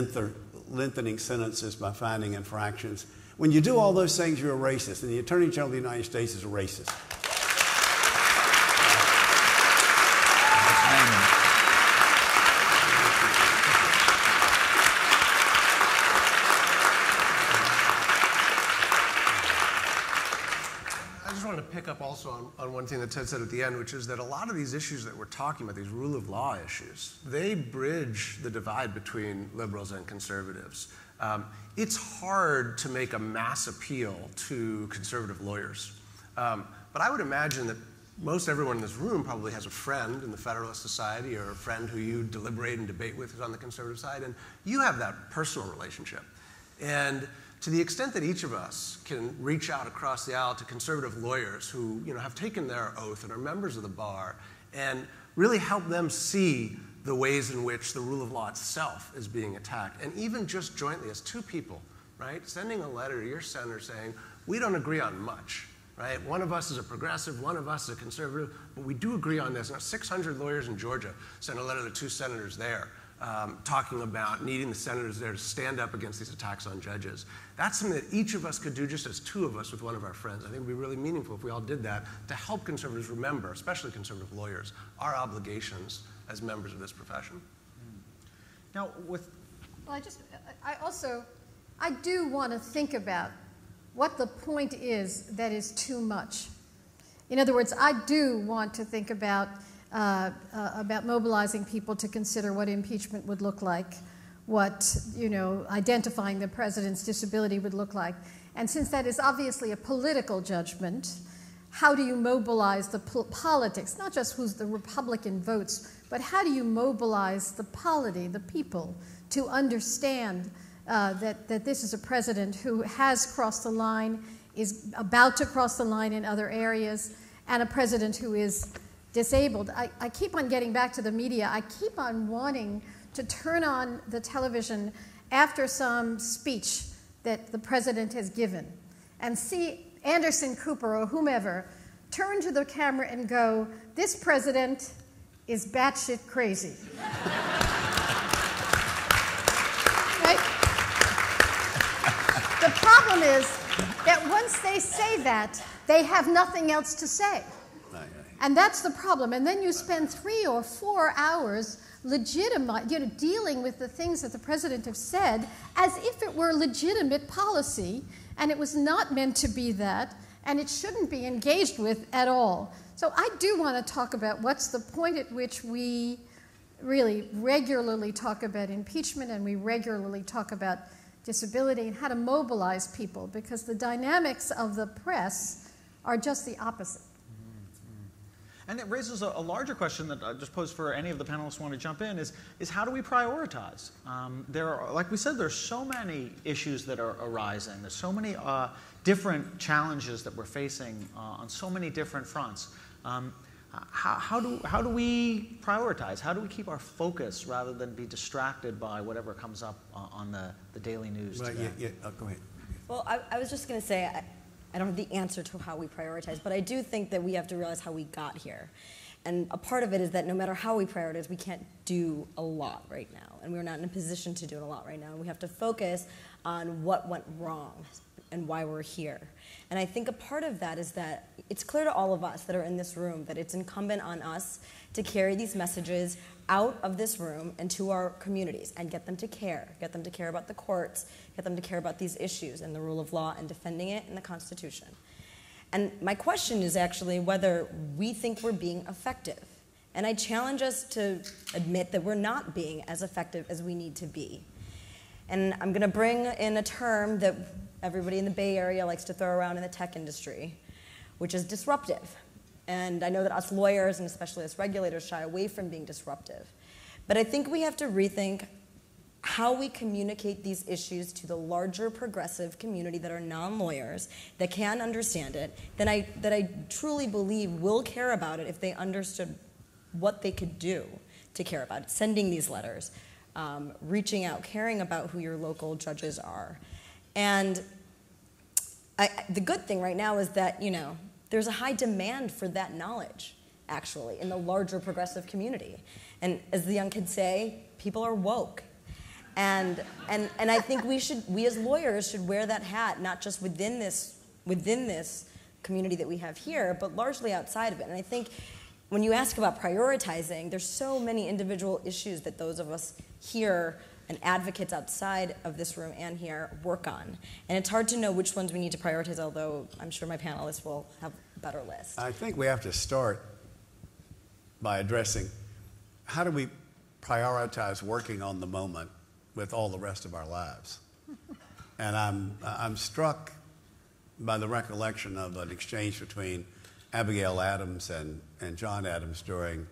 lengthening sentences by finding infractions when you do all those things, you're a racist, and the Attorney General of the United States is a racist. Pick up also on, on, one thing that Ted said at the end, which is that a lot of these issues that we're talking about, these rule of law issues, they bridge the divide between liberals and conservatives. Um, it's hard to make a mass appeal to conservative lawyers. Um, but I would imagine that most everyone in this room probably has a friend in the Federalist Society or a friend who you deliberate and debate with who's on the conservative side, and you have that personal relationship. And to the extent that each of us can reach out across the aisle to conservative lawyers who you know, have taken their oath and are members of the bar and really help them see the ways in which the rule of law itself is being attacked, and even just jointly as two people, right, sending a letter to your senator saying, we don't agree on much, right? One of us is a progressive, one of us is a conservative, but we do agree on this. Now, 600 lawyers in Georgia sent a letter to two senators there um, talking about needing the senators there to stand up against these attacks on judges. That's something that each of us could do just as two of us with one of our friends. I think it would be really meaningful if we all did that to help conservatives remember, especially conservative lawyers, our obligations as members of this profession. Now, with Well, I just, I also, I do want to think about what the point is that is too much. In other words, I do want to think about, uh, uh, about mobilizing people to consider what impeachment would look like, what, you know, identifying the president's disability would look like. And since that is obviously a political judgment, how do you mobilize the po- politics, not just who's the Republican votes, but how do you mobilize the polity, the people, to understand uh, that, that this is a president who has crossed the line, is about to cross the line in other areas, and a president who is disabled. I, I keep on getting back to the media. I keep on wanting to turn on the television after some speech that the president has given and see Anderson Cooper or whomever turn to the camera and go, This president is batshit crazy. right? The problem is that once they say that, they have nothing else to say. And that's the problem. And then you spend three or four hours legitimate, you know, dealing with the things that the president has said as if it were legitimate policy, and it was not meant to be that, and it shouldn't be engaged with at all. So I do want to talk about what's the point at which we really regularly talk about impeachment and we regularly talk about disability and how to mobilize people because the dynamics of the press are just the opposite. And it raises a, a, larger question that I just posed for any of the panelists who want to jump in is, is how do we prioritize? Um, there are, like we said, there's so many issues that are arising. There's so many uh, different challenges that we're facing uh, on so many different fronts. Um, how, how, do, how do we prioritize? How do we keep our focus rather than be distracted by whatever comes up uh, on the, the daily news Right, today? yeah, yeah, uh, go ahead. Well, I, I was just going to say, I, I don't have the answer to how we prioritize, but I do think that we have to realize how we got here. And a part of it is that no matter how we prioritize, we can't do a lot right now. And we're not in a position to do a lot right now. And we have to focus on what went wrong and why we're here. And I think a part of that is that it's clear to all of us that are in this room that it's incumbent on us to carry these messages out of this room and to our communities and get them to care, get them to care about the courts, get them to care about these issues and the rule of law and defending it in the Constitution. And my question is actually whether we think we're being effective. And I challenge us to admit that we're not being as effective as we need to be. And I'm going to bring in a term that everybody in the Bay Area likes to throw around in the tech industry, which is disruptive. And I know that us lawyers, and especially us regulators, shy away from being disruptive. But I think we have to rethink how we communicate these issues to the larger progressive community that are non-lawyers that can understand it that I, that I truly believe will care about it if they understood what they could do to care about it sending these letters um, reaching out caring about who your local judges are and I, the good thing right now is that you know there's a high demand for that knowledge actually in the larger progressive community and as the young kids say people are woke and, and, and I think we should, we as lawyers should wear that hat, not just within this, within this community that we have here, but largely outside of it. And I think when you ask about prioritizing, there's so many individual issues that those of us here and advocates outside of this room and here work on. And it's hard to know which ones we need to prioritize, although I'm sure my panelists will have a better list. I think we have to start by addressing how do we prioritize working on the moment with all the rest of our lives. and I'm, I'm struck by the recollection of an exchange between Abigail Adams and, and John Adams during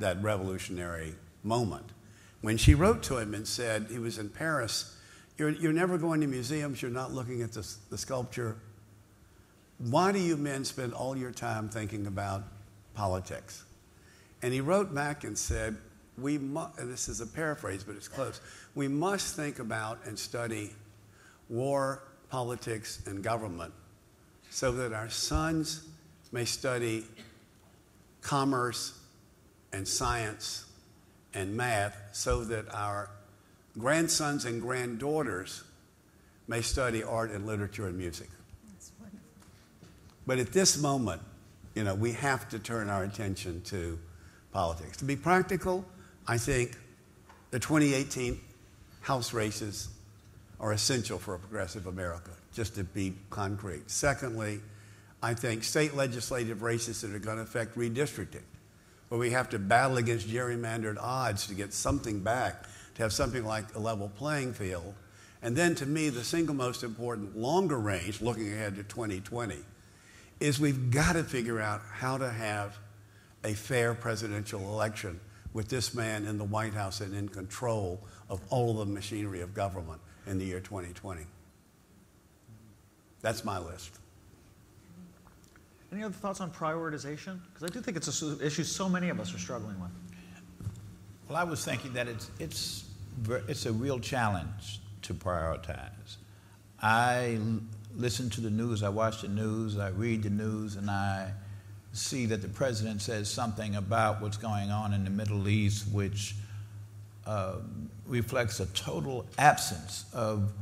that revolutionary moment. When she wrote to him and said he was in Paris You're, you're never going to museums, you're not looking at the, the sculpture. Why do you men spend all your time thinking about politics? And he wrote back and said, we and this is a paraphrase, but it's close, we must think about and study war, politics, and government so that our sons may study commerce and science and math so that our grandsons and granddaughters may study art and literature and music. But at this moment, you know, we have to turn our attention to politics. To be practical, I think the 2018 House races are essential for a progressive America, just to be concrete. Secondly, I think state legislative races that are going to affect redistricting, where we have to battle against gerrymandered odds to get something back, to have something like a level playing field. And then to me, the single most important longer range, looking ahead to 2020, is we've got to figure out how to have a fair presidential election with this man in the White House and in control of all of the machinery of government in the year 2020. That's my list. Any other thoughts on prioritization? Because I do think it's an issue so many of us are struggling with. Well, I was thinking that it's, it's, it's a real challenge to prioritize. I listen to the news, I watch the news, I read the news, and I see that the president says something about what's going on in the Middle East, which uh, reflects a total absence of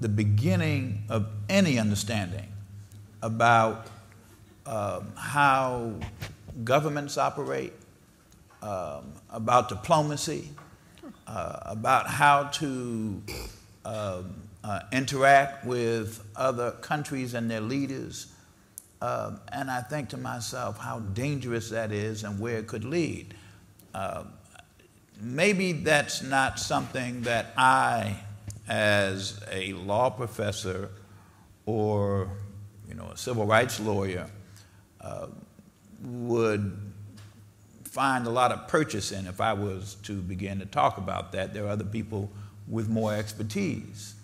the beginning of any understanding about um, how governments operate, um, about diplomacy, uh, about how to um, uh, interact with other countries and their leaders. Um, and I think to myself how dangerous that is and where it could lead. Uh, maybe that's not something that I, as a law professor or you know, a civil rights lawyer, would find a lot of purchase in if I was to begin to talk about that. There are other people with more expertise.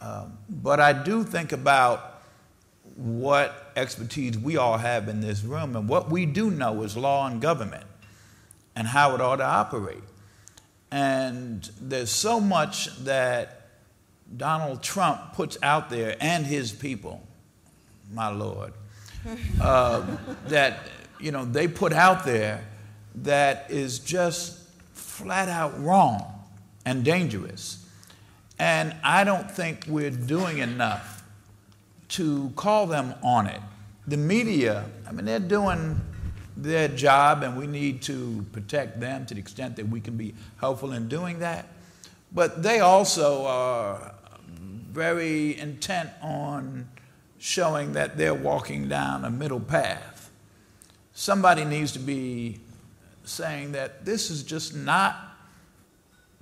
Um, but I do think about what expertise we all have in this room, and what we do know is law and government and how it ought to operate. And there's so much that Donald Trump puts out there and his people, my Lord, uh, that you know they put out there that is just flat out wrong and dangerous. And I don't think we're doing enough to call them on it. The media, I mean, they're doing their job, and we need to protect them to the extent that we can be helpful in doing that. But they also are very intent on showing that they're walking down a middle path. Somebody needs to be saying that this is just not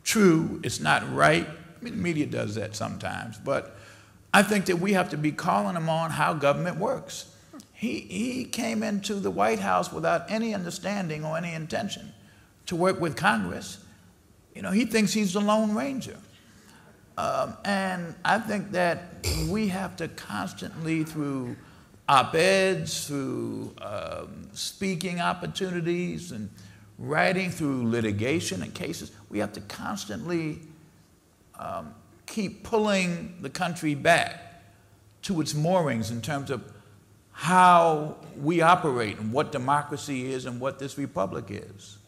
true, it's not right. I mean, the media does that sometimes, but I think that we have to be calling them on how government works. He, he came into the White House without any understanding or any intention to work with Congress. You know, he thinks he's the Lone Ranger. Um, and I think that we have to constantly, through op eds, through um, speaking opportunities, and writing through litigation and cases, we have to constantly um, keep pulling the country back to its moorings in terms of how we operate and what democracy is and what this republic is.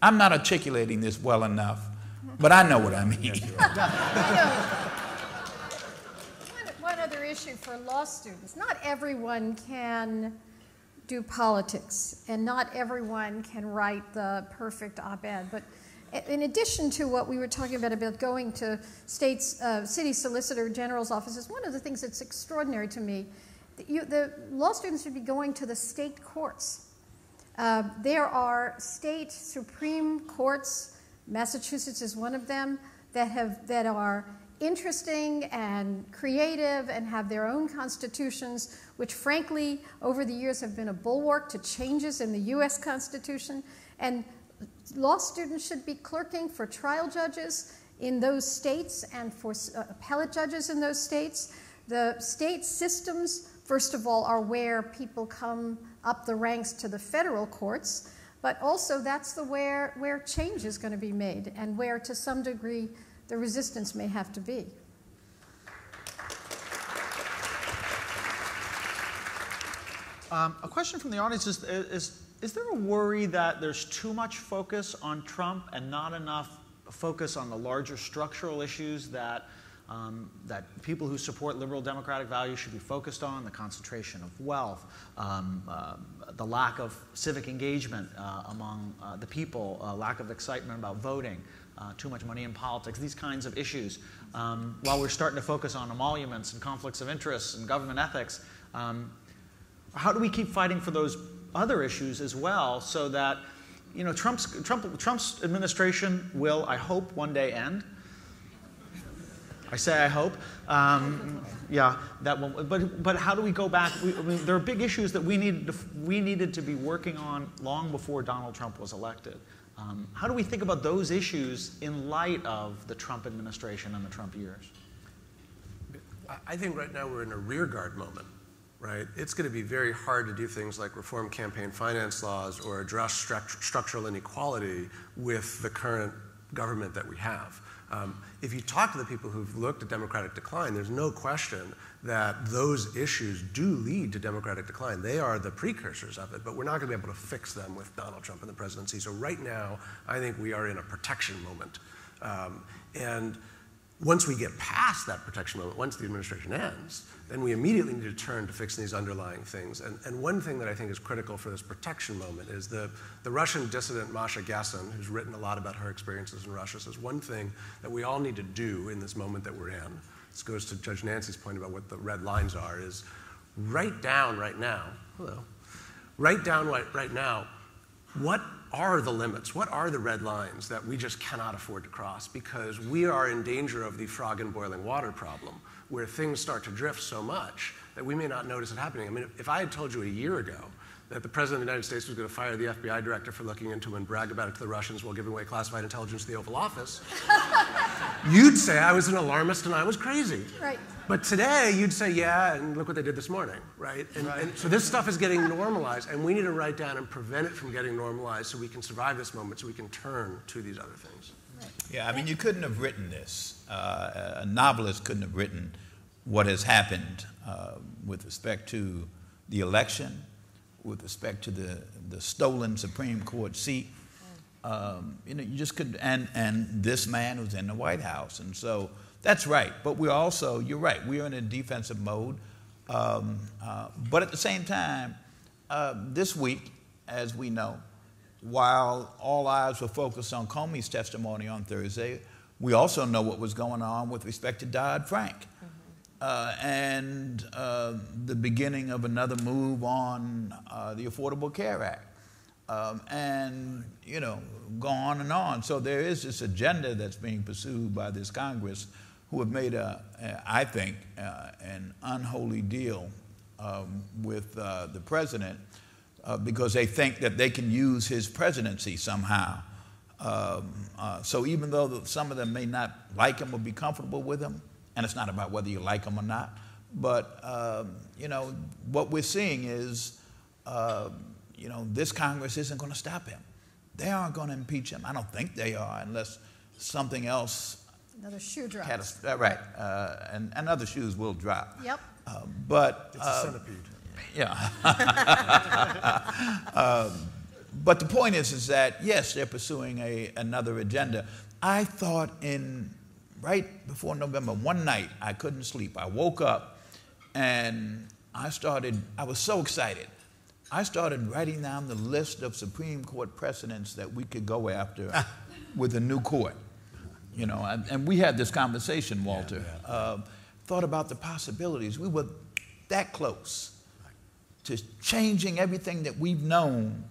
I'm not articulating this well enough but I know what I mean. one, other issue for law students not everyone can do politics, and not everyone can write the perfect op ed. But in addition to what we were talking about, about going to states, uh, city solicitor general's offices, one of the things that's extraordinary to me, you, the law students should be going to the state courts. Uh, there are state supreme courts Massachusetts is one of them that, have, that are interesting and creative and have their own constitutions, which frankly, over the years have been a bulwark to changes in the US Constitution. And law students should be clerking for trial judges in those states and for uh, appellate judges in those states. The state systems, first of all, are where people come up the ranks to the federal courts, but also that's the where, where change is going to be made and where, to some degree, the resistance may have to be. Um, a question from the audience is, is, is there a worry that there's too much focus on Trump and not enough focus on the larger structural issues that, um, that people who support liberal democratic values should be focused on, the concentration of wealth, um, uh, the lack of civic engagement uh, among uh, the people, uh, lack of excitement about voting, uh, too much money in politics, these kinds of issues. Um, while we're starting to focus on emoluments and conflicts of interest and government ethics, um, how do we keep fighting for those other issues as well so that you know Trump's, Trump, Trump's administration will, I hope, one day end. I say I hope. Um, yeah, that will, but, but how do we go back? We, I mean, there are big issues that we needed, to, we needed to be working on long before Donald Trump was elected. Um, how do we think about those issues in light of the Trump administration and the Trump years? I think right now we're in a rearguard moment right? It's going to be very hard to do things like reform campaign finance laws or address structural inequality with the current government that we have. Um, if you talk to the people who've looked at democratic decline, there's no question that those issues do lead to democratic decline. They are the precursors of it, but we're not going to be able to fix them with Donald Trump in the presidency. So right now, I think we are in a protection moment. Um, and once we get past that protection moment, once the administration ends, then we immediately need to turn to fixing these underlying things. And, and one thing that I think is critical for this protection moment is the, the Russian dissident Masha Gessen, who's written a lot about her experiences in Russia, says one thing that we all need to do in this moment that we're in, this goes to Judge Nancy's point about what the red lines are, is write down right now, hello, write down right, right now what are the limits? What are the red lines that we just cannot afford to cross? Because we are in danger of the frog in boiling water problem, where things start to drift so much that we may not notice it happening. I mean, if I had told you a year ago that the President of the United States was going to fire the FBI director for looking into and brag about it to the Russians while giving away classified intelligence to the Oval Office, you'd say I was an alarmist and I was crazy. Right. But today, you'd say, yeah, and look what they did this morning, right? And, right? and, so this stuff is getting normalized, and we need to write down and prevent it from getting normalized so we can survive this moment, so we can turn to these other things. Right. Yeah, I mean, you couldn't have written this. Uh, a novelist couldn't have written what has happened uh, with respect to the election, with respect to the, the stolen Supreme Court seat. Um, you know, you just could, and, and this man was in the White House. And so that's right. But we're also, you're right, we're in a defensive mode. Um, uh, but at the same time, uh, this week, as we know, while all eyes were focused on Comey's testimony on Thursday, we also know what was going on with respect to Dodd Frank. Mm-hmm. Uh, and uh, the beginning of another move on uh, the Affordable Care Act. Um, and, you know, go on and on. So there is this agenda that's being pursued by this Congress who have made, a, I think, uh, an unholy deal um, with uh, the president uh, because they think that they can use his presidency somehow. Um, uh, so even though some of them may not like him or be comfortable with him, and it's not about whether you like him or not, but um, you know what we're seeing is, uh, you know, this Congress isn't going to stop him. They aren't going to impeach him. I don't think they are, unless something else Another shoe drops. uh, right, uh, and, and other shoes will drop. Yep. Uh, but it's a uh, centipede. Yeah. um, but the point is, is that yes, they're pursuing a, another agenda. I thought in right before November, one night I couldn't sleep. I woke up and I started. I was so excited. I started writing down the list of Supreme Court precedents that we could go after with a new court. You know, and, and we had this conversation, Walter. Yeah, yeah. Uh, thought about the possibilities. We were that close to changing everything that we've known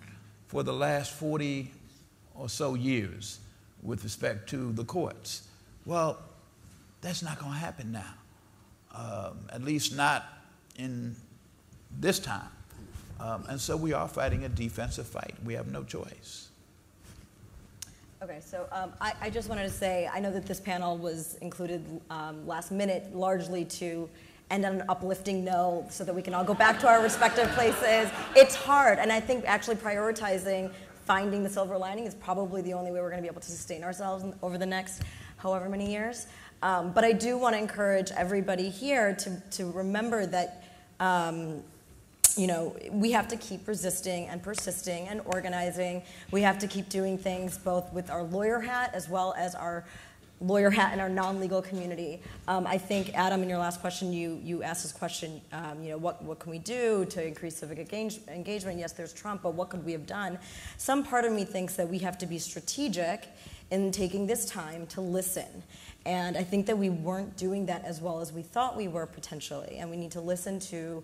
for the last 40 or so years with respect to the courts. Well, that's not going to happen now, um, at least not in this time. Um, and so we are fighting a defensive fight. We have no choice. Okay, so um, I, I, just wanted to say I know that this panel was included um, last minute largely to end on an uplifting note so that we can all go back to our respective places. It's hard, and I think actually prioritizing finding the silver lining is probably the only way we're going to be able to sustain ourselves over the next however many years. Um, but I do want to encourage everybody here to, to remember that um, you know, we have to keep resisting and persisting and organizing. We have to keep doing things both with our lawyer hat as well as our lawyer hat in our non-legal community. Um, I think, Adam, in your last question, you, you asked this question, um, you know, what, what can we do to increase civic engage, engagement? Yes, there's Trump, but what could we have done? Some part of me thinks that we have to be strategic in taking this time to listen. And I think that we weren't doing that as well as we thought we were potentially. And we need to listen to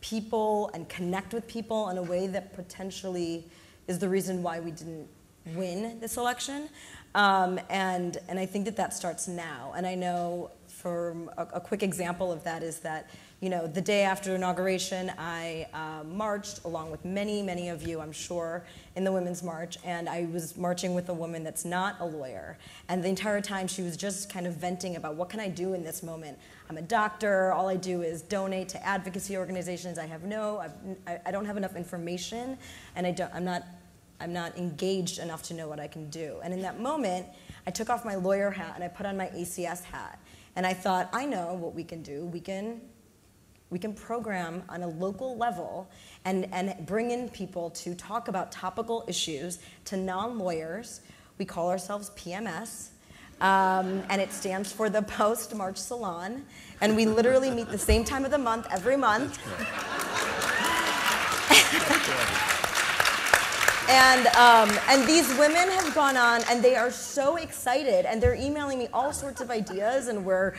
people and connect with people in a way that potentially is the reason why we didn't win this election. Um, and, and I think that that starts now. And I know from a, a quick example of that is that you know, the day after inauguration, I uh, marched along with many, many of you, I'm sure, in the Women's March, and I was marching with a woman that's not a lawyer. And the entire time she was just kind of venting about what can I do in this moment. I'm a doctor, all I do is donate to advocacy organizations. I have no, I've, I don't have enough information, and I don't, I'm not, I'm not engaged enough to know what I can do. And in that moment, I took off my lawyer hat and I put on my ACS hat. And I thought, I know what we can do. We can we can program on a local level and, and bring in people to talk about topical issues to non lawyers. We call ourselves PMS, um, and it stands for the Post March Salon. And we literally meet the same time of the month every month. and um, and these women have gone on, and they are so excited, and they're emailing me all sorts of ideas, and we're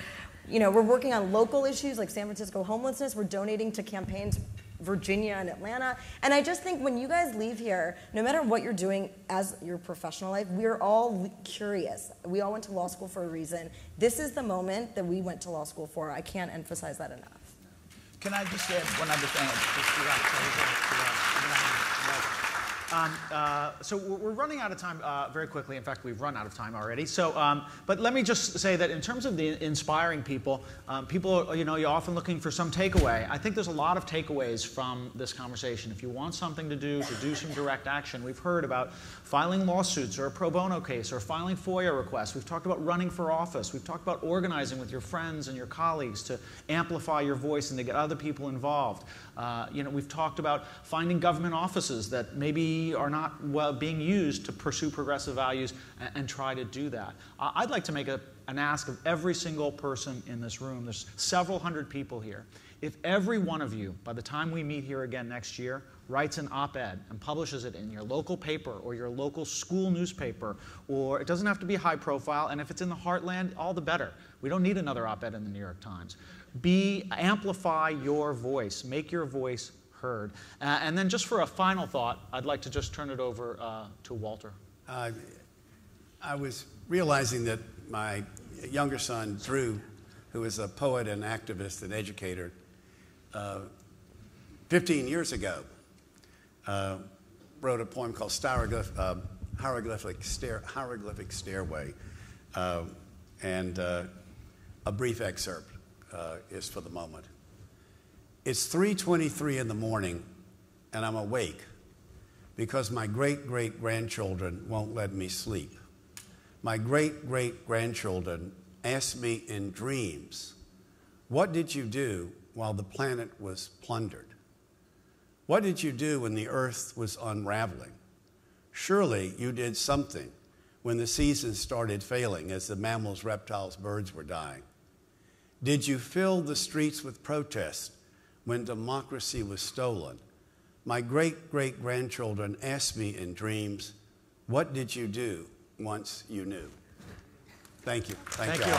you know, we're working on local issues like San Francisco homelessness. We're donating to campaigns Virginia and Atlanta. And I just think when you guys leave here, no matter what you're doing as your professional life, we're all curious. We all went to law school for a reason. This is the moment that we went to law school for. I can't emphasize that enough. Can I just add one other thing? Um, uh, so we're running out of time uh, very quickly. In fact, we've run out of time already. So, um, but let me just say that in terms of the inspiring people, um, people, you know, you're often looking for some takeaway. I think there's a lot of takeaways from this conversation. If you want something to do, to do some direct action, we've heard about filing lawsuits or a pro bono case or filing FOIA requests. We've talked about running for office. We've talked about organizing with your friends and your colleagues to amplify your voice and to get other people involved. Uh, you know, we've talked about finding government offices that maybe are not well being used to pursue progressive values and, and try to do that. I'd like to make a, an ask of every single person in this room. There's several hundred people here. If every one of you, by the time we meet here again next year, writes an op ed and publishes it in your local paper or your local school newspaper, or it doesn't have to be high profile, and if it's in the heartland, all the better. We don't need another op ed in the New York Times. Be, amplify your voice, make your voice heard. Uh, and then, just for a final thought, I'd like to just turn it over uh, to Walter. Uh, I was realizing that my younger son, Drew, who is a poet and activist and educator, uh, 15 years ago, uh, wrote a poem called uh, Hieroglyphic, Stair, Hieroglyphic Stairway. and a brief excerpt is for the moment. It's 3:23 in the morning, and I'm awake because my great great grandchildren won't let me sleep. My great great grandchildren ask me in dreams, "What did you do while the planet was plundered? What did you do when the earth was unraveling? Surely you did something when the seasons started failing as the mammals, reptiles, birds were dying. Did you fill the streets with protest when democracy was stolen? My great great grandchildren asked me in dreams, What did you do once you knew? Thank you. Thank, Thank you.